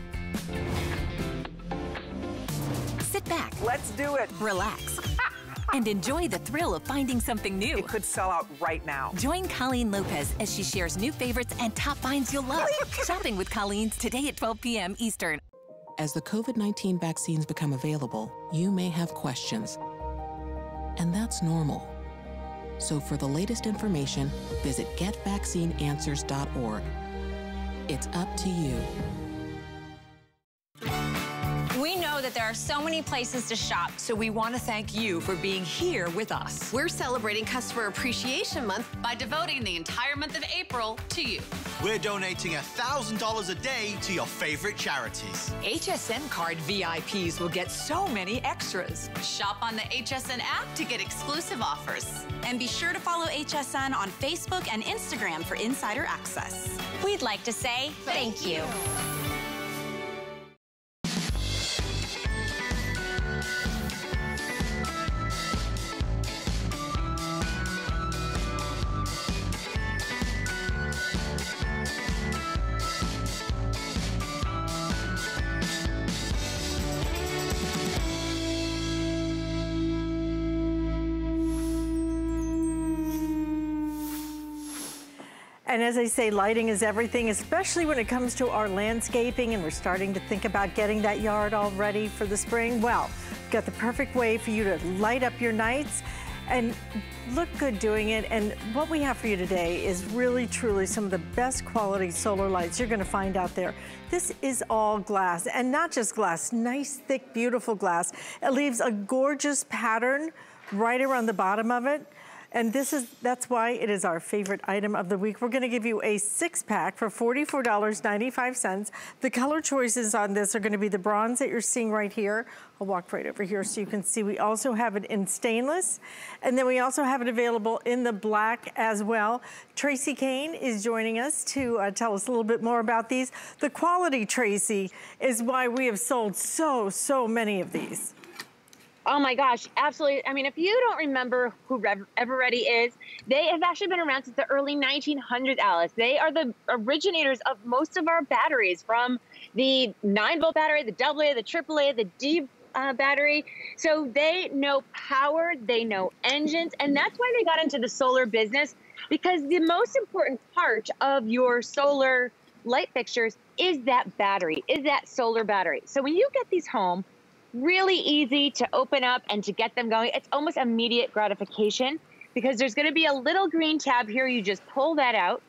S4: Sit back.
S1: Let's do it.
S4: Relax. and enjoy the thrill of finding something new.
S5: It could sell out right now.
S4: Join Colleen Lopez as she shares new favorites and top finds you'll love. Shopping with Colleen's today at 12 p.m. Eastern.
S6: As the COVID 19 vaccines become available, you may have questions. And that's normal. So for the latest information, visit getvaccineanswers.org. It's up to you
S7: that there are so many places to shop.
S8: So we want to thank you for being here with us.
S9: We're celebrating Customer Appreciation Month by devoting the entire month of April to you.
S10: We're donating $1,000 a day to your favorite charities.
S8: HSN card VIPs will get so many extras.
S9: Shop on the HSN app to get exclusive offers.
S11: And be sure to follow HSN on Facebook and Instagram for insider access.
S7: We'd like to say thank, thank you. you.
S2: And as I say, lighting is everything, especially when it comes to our landscaping and we're starting to think about getting that yard all ready for the spring. Well, we've got the perfect way for you to light up your nights and look good doing it. And what we have for you today is really, truly some of the best quality solar lights you're gonna find out there. This is all glass, and not just glass, nice, thick, beautiful glass. It leaves a gorgeous pattern right around the bottom of it. And this is, that's why it is our favorite item of the week. We're gonna give you a six pack for $44.95. The color choices on this are gonna be the bronze that you're seeing right here. I'll walk right over here so you can see. We also have it in stainless, and then we also have it available in the black as well. Tracy Kane is joining us to uh, tell us a little bit more about these. The quality, Tracy, is why we have sold so, so many of these.
S12: Oh my gosh, absolutely. I mean, if you don't remember who Eveready is, they have actually been around since the early 1900s, Alyce. They are the originators of most of our batteries from the 9 volt battery, the AA, the AAA, the D uh, battery. So they know power, they know engines, and that's why they got into the solar business because the most important part of your solar light fixtures is that battery, is that solar battery. So when you get these home, really easy to open up and to get them going. It's almost immediate gratification because there's going to be a little green tab here. You just pull that out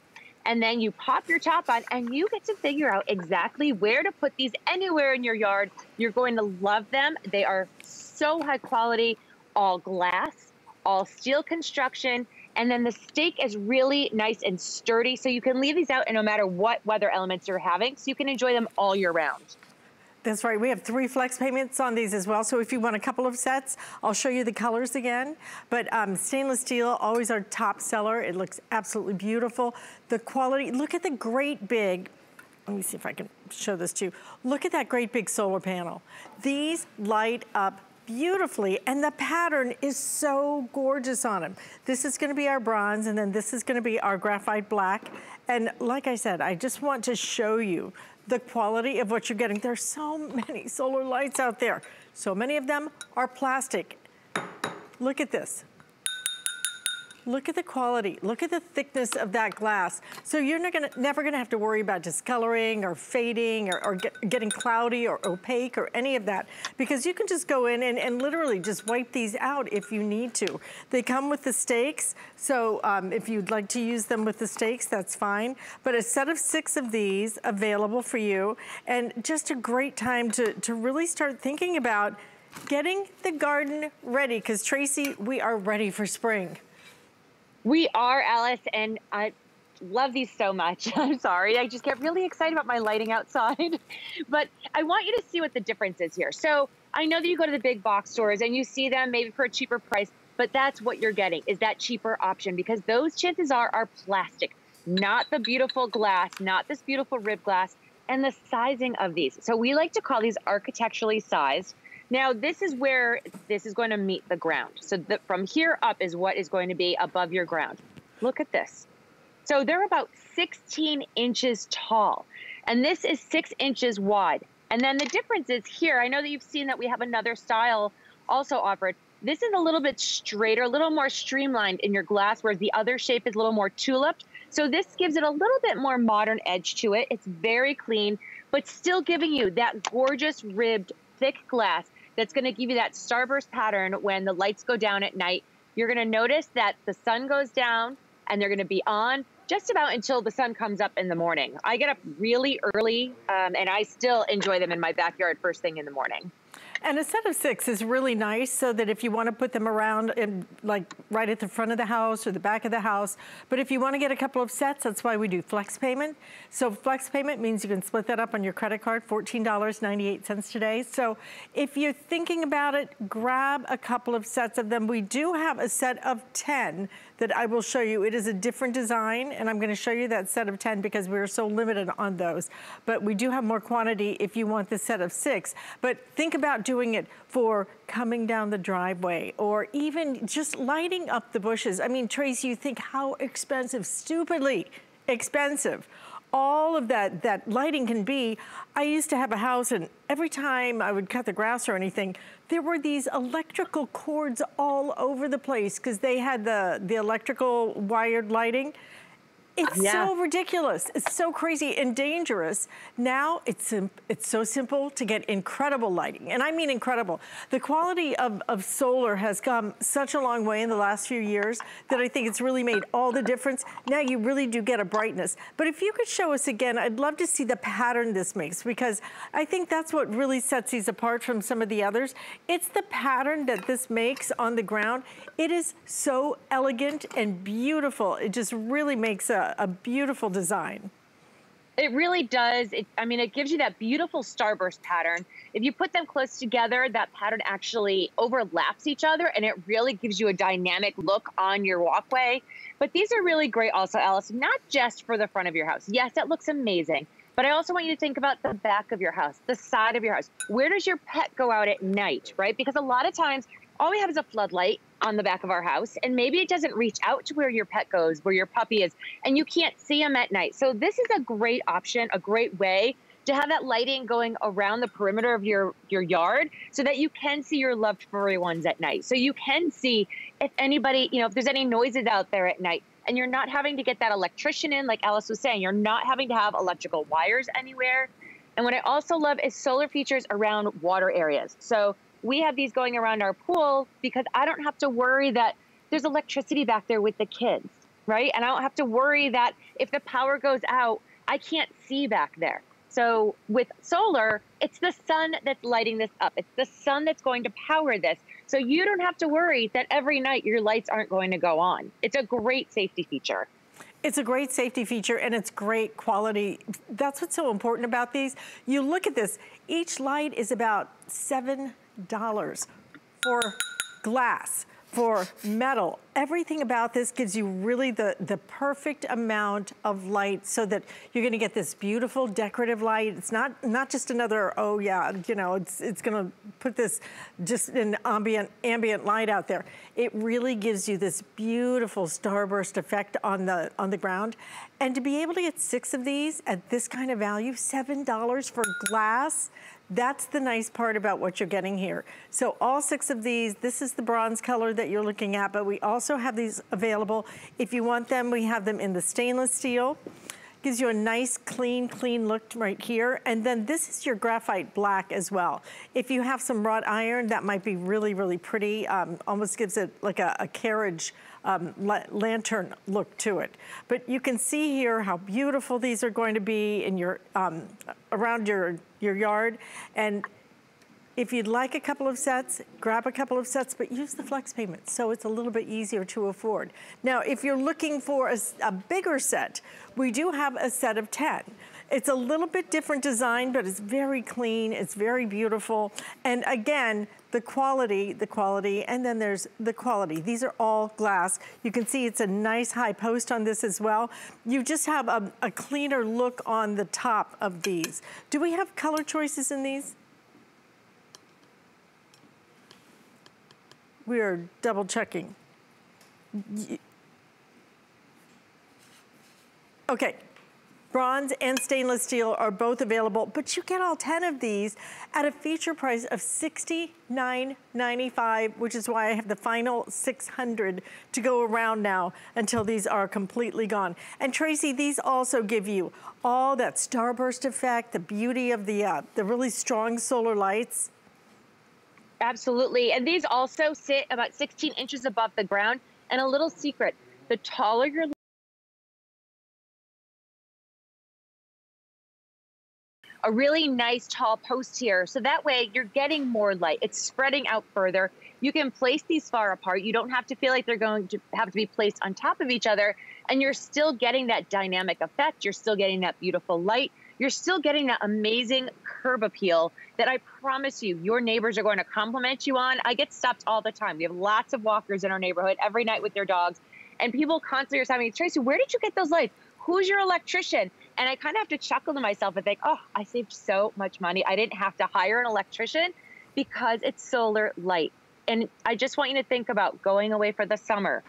S12: and then you pop your top on and you get to figure out exactly where to put these anywhere in your yard. You're going to love them. They are so high quality, all glass, all steel construction. And then the stake is really nice and sturdy. So you can leave these out and no matter what weather elements you're having. So you can enjoy them all year round.
S2: That's right. We have three flex payments on these as well. So if you want a couple of sets, I'll show you the colors again. But um, stainless steel, always our top seller. It looks absolutely beautiful. The quality, look at the great big, let me see if I can show this to you. Look at that great big solar panel. These light up beautifully and the pattern is so gorgeous on them. This is gonna be our bronze and then this is gonna be our graphite black. And like I said, I just want to show you the quality of what you're getting. There's so many solar lights out there. So many of them are plastic. Look at this. Look at the quality. Look at the thickness of that glass. So you're not gonna, never gonna have to worry about discoloring or fading or, or get, getting cloudy or opaque or any of that because you can just go in and, and, literally just wipe these out if you need to. They come with the stakes, so um, if you'd like to use them with the stakes, that's fine. But a set of six of these available for you and just a great time to, to really start thinking about getting the garden ready because Tracy, we are ready for spring.
S12: We are, Alyce, and I love these so much. I'm sorry. I just get really excited about my lighting outside. but I want you to see what the difference is here. So I know that you go to the big box stores and you see them maybe for a cheaper price, but that's what you're getting is that cheaper option because those chances are are plastic, not the beautiful glass, not this beautiful rib glass, and the sizing of these. So we like to call these architecturally sized. Now, this is where this is going to meet the ground. So the, from here up is what is going to be above your ground. Look at this. So they're about 16 inches tall, and this is six inches wide. And then the difference is here, I know that you've seen that we have another style also offered. This is a little bit straighter, a little more streamlined in your glass, whereas the other shape is a little more tuliped. So this gives it a little bit more modern edge to it. It's very clean, but still giving you that gorgeous ribbed thick glass that's going to give you that starburst pattern when the lights go down at night. You're going to notice that the sun goes down and they're going to be on just about until the sun comes up in the morning. I get up really early um, and I still enjoy them in my backyard first thing in the morning.
S2: And a set of six is really nice so that if you want to put them around in like right at the front of the house or the back of the house, but if you want to get a couple of sets, that's why we do flex payment. So flex payment means you can split that up on your credit card, $14.98 today. So if you're thinking about it, grab a couple of sets of them. We do have a set of 10 that I will show you. It is a different design, and I'm gonna show you that set of 10 because we're so limited on those. But we do have more quantity if you want the set of six. But think about doing it for coming down the driveway or even just lighting up the bushes. I mean, Tracy, you think how expensive, stupidly expensive all of that, that lighting can be. I used to have a house and every time I would cut the grass or anything, there were these electrical cords all over the place because they had the, the electrical wired lighting. It's yeah. so ridiculous. It's so crazy and dangerous. Now it's it's so simple to get incredible lighting. And I mean incredible. The quality of, of solar has come such a long way in the last few years that I think it's really made all the difference. Now you really do get a brightness. But if you could show us again, I'd love to see the pattern this makes because I think that's what really sets these apart from some of the others. It's the pattern that this makes on the ground. It is so elegant and beautiful. It just really makes a a, beautiful design.
S12: It really does. It, I mean, it gives you that beautiful starburst pattern. If you put them close together, that pattern actually overlaps each other and it really gives you a dynamic look on your walkway. But these are really great also, Alyce, not just for the front of your house. Yes, that looks amazing. But I also want you to think about the back of your house, the side of your house. Where does your pet go out at night, right? Because a lot of times all we have is a floodlight on the back of our house and maybe it doesn't reach out to where your pet goes where your puppy is and you can't see them at night so this is a great option a great way to have that lighting going around the perimeter of your your yard so that you can see your loved furry ones at night so you can see if anybody you know if there's any noises out there at night and you're not having to get that electrician in like Alyce was saying you're not having to have electrical wires anywhere and what i also love is solar features around water areas so we have these going around our pool because I don't have to worry that there's electricity back there with the kids, right? And I don't have to worry that if the power goes out, I can't see back there. So with solar, it's the sun that's lighting this up. It's the sun that's going to power this. So you don't have to worry that every night your lights aren't going to go on. It's a great safety feature.
S2: It's a great safety feature and it's great quality. That's what's so important about these. You look at this, each light is about $7 for glass for metal. Everything about this gives you really the, the perfect amount of light so that you're gonna get this beautiful decorative light. It's not, not just another, oh yeah, you know, it's, it's gonna put this just an ambient, ambient light out there. It really gives you this beautiful starburst effect on the, on the ground. And to be able to get six of these at this kind of value, $7 for glass, that's the nice part about what you're getting here. So all six of these, this is the bronze color that you're looking at, but we also have these available. If you want them, we have them in the stainless steel. Gives you a nice, clean, clean look right here. And then this is your graphite black as well. If you have some wrought iron, that might be really, really pretty. Um, almost gives it like a, a carriage um, la lantern look to it. But you can see here how beautiful these are going to be in your, um, around your, your yard. And if you'd like a couple of sets, grab a couple of sets, but use the flex payment so it's a little bit easier to afford. Now, if you're looking for a, a bigger set, we do have a set of 10. It's a little bit different design, but it's very clean, it's very beautiful. And again, the quality, the quality, and then there's the quality. These are all glass. You can see it's a nice high post on this as well. You just have a, a cleaner look on the top of these. Do we have color choices in these? We are double checking. Okay, Bronze and stainless steel are both available, but you get all 10 of these at a feature price of $69.95, which is why I have the final 600 to go around now until these are completely gone. And Tracy, these also give you all that starburst effect, the beauty of the, uh, the really strong solar lights.
S12: Absolutely, and these also sit about 16 inches above the ground. And a little secret, the taller your a really nice tall post here. So that way you're getting more light. It's spreading out further. You can place these far apart. You don't have to feel like they're going to have to be placed on top of each other. And you're still getting that dynamic effect. You're still getting that beautiful light. You're still getting that amazing curb appeal that I promise you, your neighbors are going to compliment you on. I get stopped all the time. We have lots of walkers in our neighborhood every night with their dogs. And people constantly are telling me, Tracy, where did you get those lights? Who's your electrician? And I kind of have to chuckle to myself and think, oh, I saved so much money. I didn't have to hire an electrician because it's solar light. And I just want you to think about going away for the summer.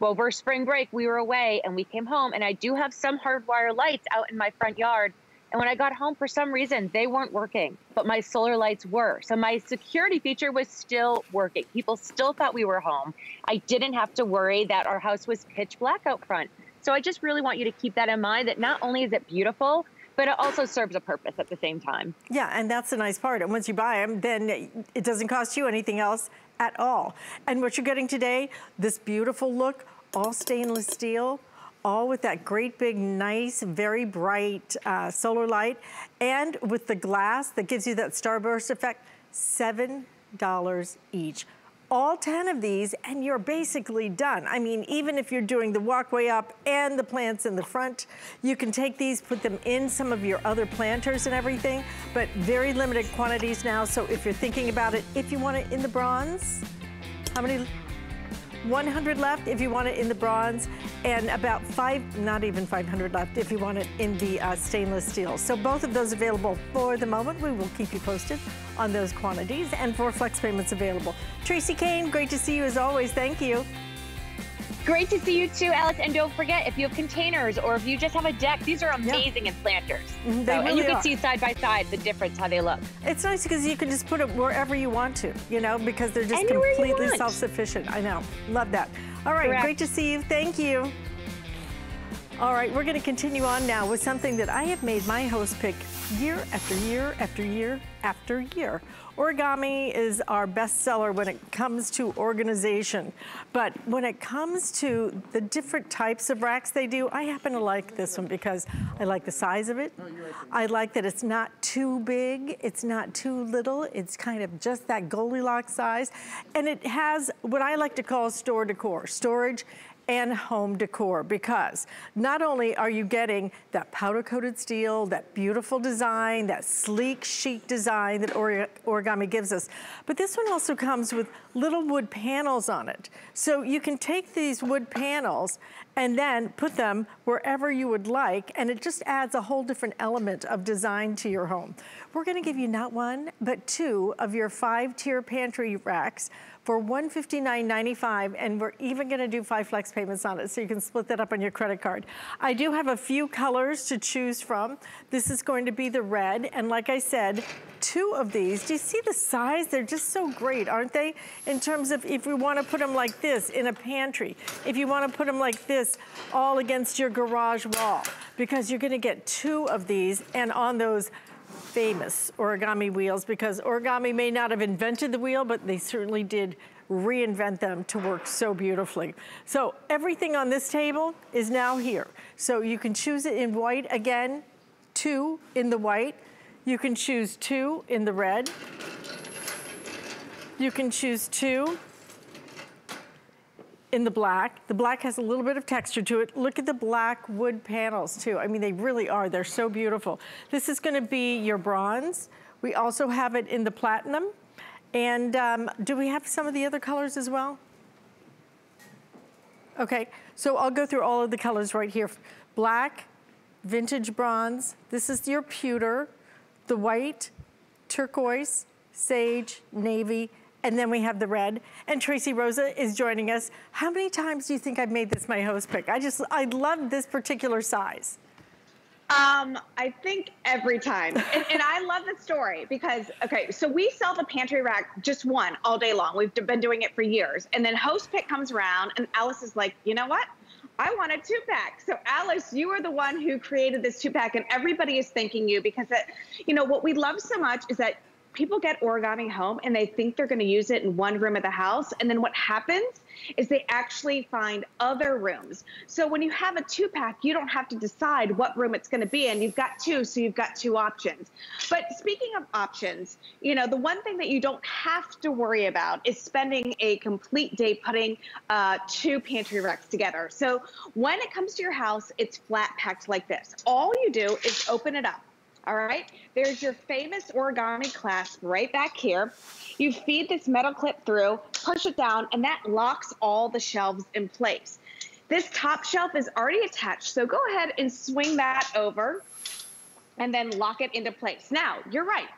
S12: Well, over spring break, we were away and we came home, and I do have some hardwire lights out in my front yard. And when I got home, for some reason, they weren't working, but my solar lights were. So my security feature was still working. People still thought we were home. I didn't have to worry that our house was pitch black out front. So I just really want you to keep that in mind that not only is it beautiful, but it also serves a purpose at the same time.
S2: Yeah, and that's the nice part. And once you buy them, then it doesn't cost you anything else at all. And what you're getting today, this beautiful look, all stainless steel, all with that great big, nice, very bright uh, solar light, and with the glass that gives you that starburst effect, $7 each all 10 of these and you're basically done. I mean, even if you're doing the walkway up and the plants in the front, you can take these, put them in some of your other planters and everything, but very limited quantities now. So if you're thinking about it, if you want it in the bronze, how many 100 left if you want it in the bronze, and about five, not even 500 left if you want it in the uh, stainless steel. So both of those available for the moment. We will keep you posted on those quantities and for flex payments available. Tracy Kane, great to see you as always. Thank you.
S12: Great to see you too, Alex. And don't forget, if you have containers or if you just have a deck, these are amazing yeah. in planters. Mm-hmm. So, really and you can are. see side by side the difference, how they look.
S2: It's nice because you can just put them wherever you want to, you know, because they're just Anywhere completely self-sufficient. I know. Love that. All right, Correct. great to see you. Thank you. All right, we're going to continue on now with something that I have made my host pick year after year after year after year. Origami is our bestseller when it comes to organization. But when it comes to the different types of racks they do, I happen to like this one because I like the size of it. Oh, I like that it's not too big, it's not too little, it's kind of just that Goldilocks size. And it has what I like to call store decor, storage and home decor because not only are you getting that powder coated steel, that beautiful design, that sleek chic design that origami gives us, but this one also comes with little wood panels on it. So you can take these wood panels and then put them wherever you would like, and it just adds a whole different element of design to your home. We're gonna give you not one, but two of your five tier pantry racks for $159.95 and we're even gonna do five flex payments on it so you can split that up on your credit card. I do have a few colors to choose from. This is going to be the red and like I said, two of these. Do you see the size? They're just so great, aren't they? In terms of if we wanna put them like this in a pantry, if you wanna put them like this all against your garage wall, because you're gonna get two of these and on those famous origami wheels because origami may not have invented the wheel, but they certainly did reinvent them to work so beautifully. So everything on this table is now here. So you can choose it in white again, two in the white. You can choose two in the red. You can choose two in the black. The black has a little bit of texture to it. Look at the black wood panels too. I mean, they really are. They're so beautiful. This is gonna be your bronze. We also have it in the platinum. And um, do we have some of the other colors as well? Okay, so I'll go through all of the colors right here. Black, vintage bronze. This is your pewter, the white, turquoise, sage, navy, and then we have the red. And Tracey Rosa is joining us. How many times do you think I've made this my host pick? I just, I love this particular size.
S3: Um, I think every time. and, and, I love the story because, okay, so we sell the pantry rack just one all day long. We've been doing it for years. And then host pick comes around and Alyce is like, you know what? I want a two pack. So Alyce, you are the one who created this two pack and everybody is thanking you because it, you know, what we love so much is that people get origami home and they think they're going to use it in one room of the house. And then what happens is they actually find other rooms. So when you have a two pack, you don't have to decide what room it's going to be in. You've got two, so you've got two options. But speaking of options, you know, the one thing that you don't have to worry about is spending a complete day putting uh, two pantry racks together. So when it comes to your house, it's flat packed like this. All you do is open it up all right? There's your famous origami clasp right back here. You feed this metal clip through, push it down, and that locks all the shelves in place. This top shelf is already attached, so go ahead and swing that over and then lock it into place. Now, you're right.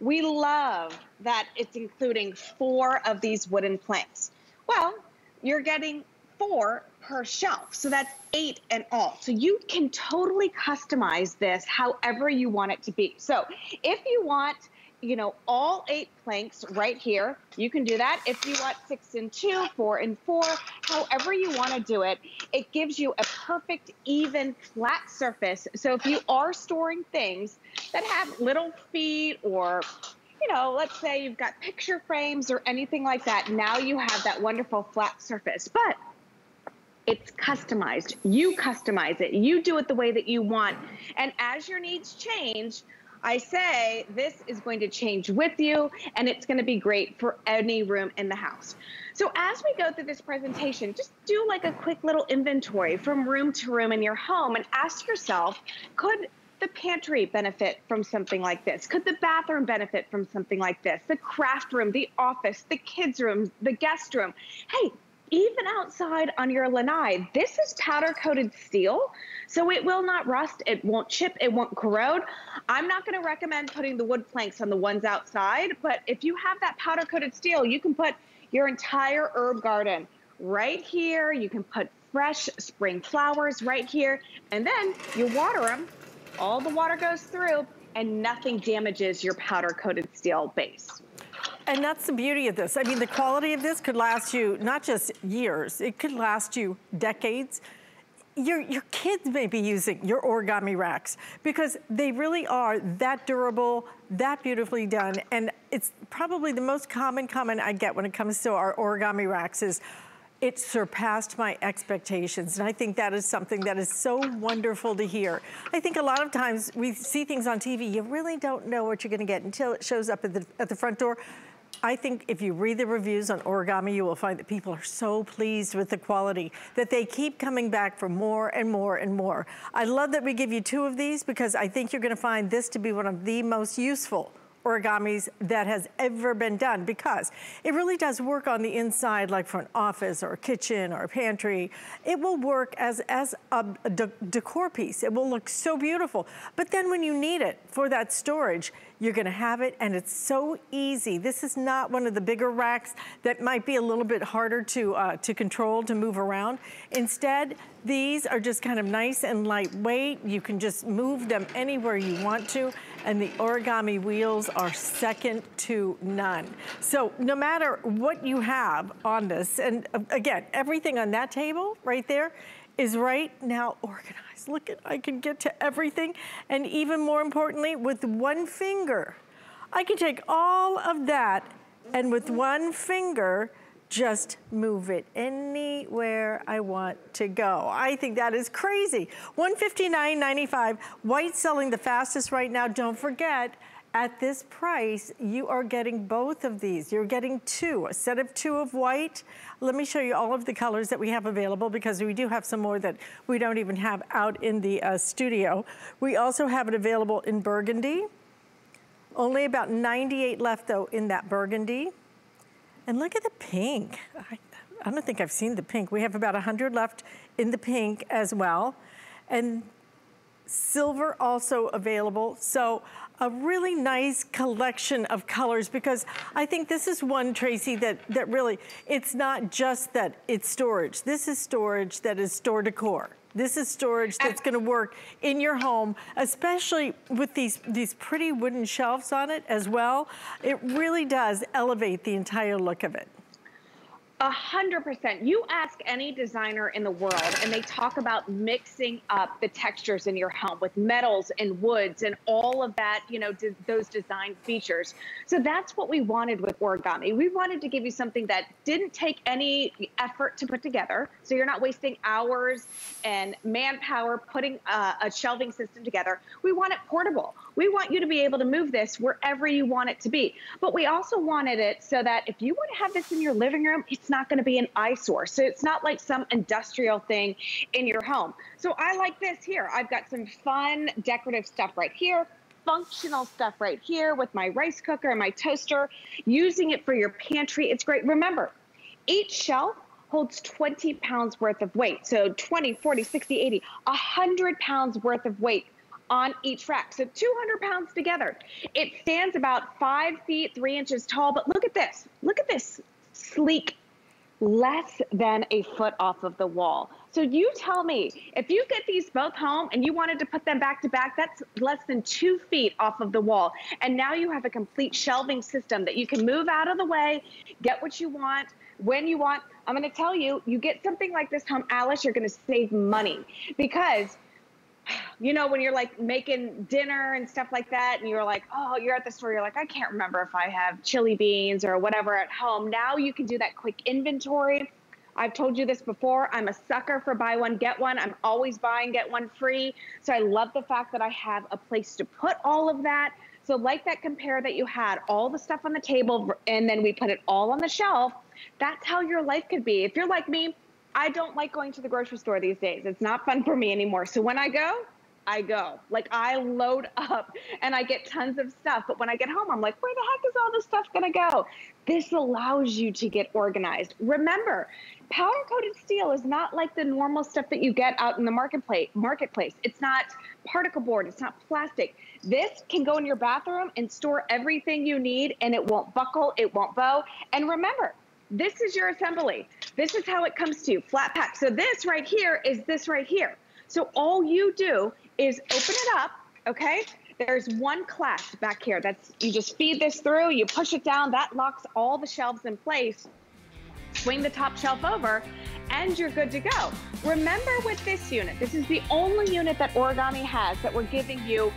S3: We love that it's including four of these wooden planks. Well, you're getting four per shelf. So that's eight and all. So you can totally customize this however you want it to be. So if you want, you know, all eight planks right here, you can do that. If you want six and two, four and four, however you want to do it, it gives you a perfect, even, flat surface. So if you are storing things that have little feet or you know, let's say you've got picture frames or anything like that, now you have that wonderful flat surface. But it's customized. You customize it. You do it the way that you want. And as your needs change, I say this is going to change with you and it's going to be great for any room in the house. So as we go through this presentation, just do like a quick little inventory from room to room in your home and ask yourself, could the pantry benefit from something like this? Could the bathroom benefit from something like this? The craft room, the office, the kids room, the guest room. Hey, even outside on your lanai, this is powder coated steel, so it will not rust, it won't chip, it won't corrode. I'm not gonna recommend putting the wood planks on the ones outside, but if you have that powder coated steel, you can put your entire herb garden right here. You can put fresh spring flowers right here, and then you water them, all the water goes through, and nothing damages your powder coated steel base.
S2: And that's the beauty of this. I mean, the quality of this could last you not just years, it could last you decades. Your, your kids may be using your origami racks because they really are that durable, that beautifully done. And it's probably the most common comment I get when it comes to our origami racks is, it surpassed my expectations. And I think that is something that is so wonderful to hear. I think a lot of times we see things on TV, you really don't know what you're gonna get until it shows up at the, at the front door. I think if you read the reviews on origami, you will find that people are so pleased with the quality that they keep coming back for more and more and more. I love that we give you two of these because I think you're gonna find this to be one of the most useful origamis that has ever been done because it really does work on the inside like for an office or a kitchen or a pantry. It will work as, as a, a de decor piece. It will look so beautiful. But then when you need it for that storage, you're gonna have it and it's so easy. This is not one of the bigger racks that might be a little bit harder to, uh, to control, to move around. Instead, these are just kind of nice and lightweight. You can just move them anywhere you want to and the origami wheels are second to none. So no matter what you have on this, and uh, again, everything on that table right there is right now organized. Look at, I can get to everything. And even more importantly, with one finger, I can take all of that and with one finger, just move it anywhere I want to go. I think that is crazy. 159.95, white selling the fastest right now. Don't forget, at this price, you are getting both of these. You're getting two, a set of two of white. Let me show you all of the colors that we have available because we do have some more that we don't even have out in the uh, studio. We also have it available in burgundy. Only about 98 left though in that burgundy. And look at the pink. I, I don't think I've seen the pink. We have about 100 left in the pink as well. And silver also available. So a really nice collection of colors because I think this is one, Tracey, that, that really, it's not just that it's storage. This is storage that is store decor. This is storage that's gonna work in your home, especially with these, these pretty wooden shelves on it as well. It really does elevate the entire look of it.
S3: A hundred percent. You ask any designer in the world and they talk about mixing up the textures in your home with metals and woods and all of that, you know, those design features. So that's what we wanted with origami. We wanted to give you something that didn't take any effort to put together. So you're not wasting hours and manpower putting uh, a shelving system together. We want it portable. We want you to be able to move this wherever you want it to be. But we also wanted it so that if you want to have this in your living room, it's not going to be an eyesore. So it's not like some industrial thing in your home. So I like this here. I've got some fun decorative stuff right here functional stuff right here with my rice cooker and my toaster, using it for your pantry. It's great. Remember, each shelf holds 20 pounds worth of weight. So 20, 40, 60, 80, 100 pounds worth of weight on each rack. So 200 pounds together. It stands about five feet, three inches tall, but look at this. Look at this sleek, less than a foot off of the wall. So you tell me, if you get these both home and you wanted to put them back to back, that's less than two feet off of the wall. And now you have a complete shelving system that you can move out of the way, get what you want, when you want. I'm gonna tell you, you get something like this home, Alyce, you're gonna save money because you know, when you're like making dinner and stuff like that, and you're like, oh, you're at the store, you're like, I can't remember if I have chili beans or whatever at home. Now you can do that quick inventory. I've told you this before. I'm a sucker for buy one, get one. I'm always buying, get one free. So I love the fact that I have a place to put all of that. So like that compare that you had, all the stuff on the table, and then we put it all on the shelf. That's how your life could be. If you're like me, I don't like going to the grocery store these days. It's not fun for me anymore. So when I go, I go. Like I load up and I get tons of stuff. But when I get home, I'm like, where the heck is all this stuff gonna go? This allows you to get organized. Remember, powder coated steel is not like the normal stuff that you get out in the marketplace. Marketplace. It's not particle board. It's not plastic. This can go in your bathroom and store everything you need, and it won't buckle. It won't bow. And remember, this is your assembly. This is how it comes to you, flat pack. So this right here is this right here. So all you do is open it up, okay? There's one clasp back here. That's You just feed this through, you push it down, that locks all the shelves in place. Swing the top shelf over, and you're good to go. Remember with this unit, this is the only unit that Origami has that we're giving you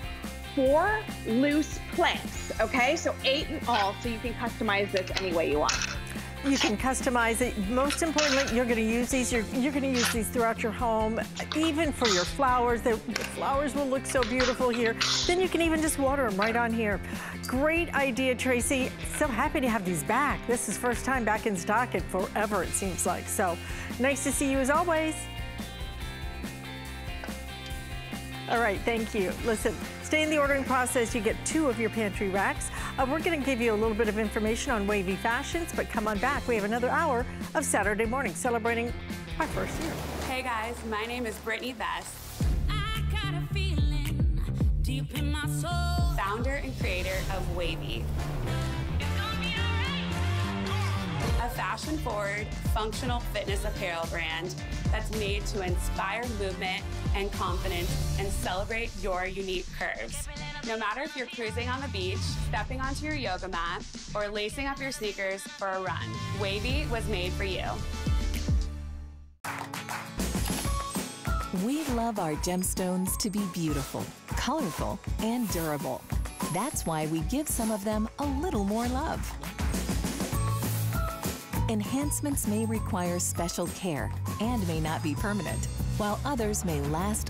S3: four loose planks, okay? So eight in all, so you can customize this any way you want.
S2: You can customize it. Most importantly, you're gonna use these, you're, you're gonna use these throughout your home, even for your flowers. The, the flowers will look so beautiful here. Then you can even just water them right on here. Great idea, Tracey. So happy to have these back. This is first time back in stock in forever, it seems like. So nice to see you as always. All right, thank you. Listen, stay in the ordering process. You get two of your pantry racks. Uh, we're going to give you a little bit of information on wavy fashions, but come on back. We have another hour of Saturday morning celebrating our first year.
S13: Hey guys, my name is Brittany Best. Founder and creator of Wavy. Fashion forward, functional fitness apparel brand that's made to inspire movement and confidence and celebrate your unique curves. No matter if you're cruising on the beach, stepping onto your yoga mat, or lacing up your sneakers for a run, Wavy was made for you.
S4: We love our gemstones to be beautiful, colorful, and durable. That's why we give some of them a little more love. Enhancements may require special care and may not be permanent, while others may last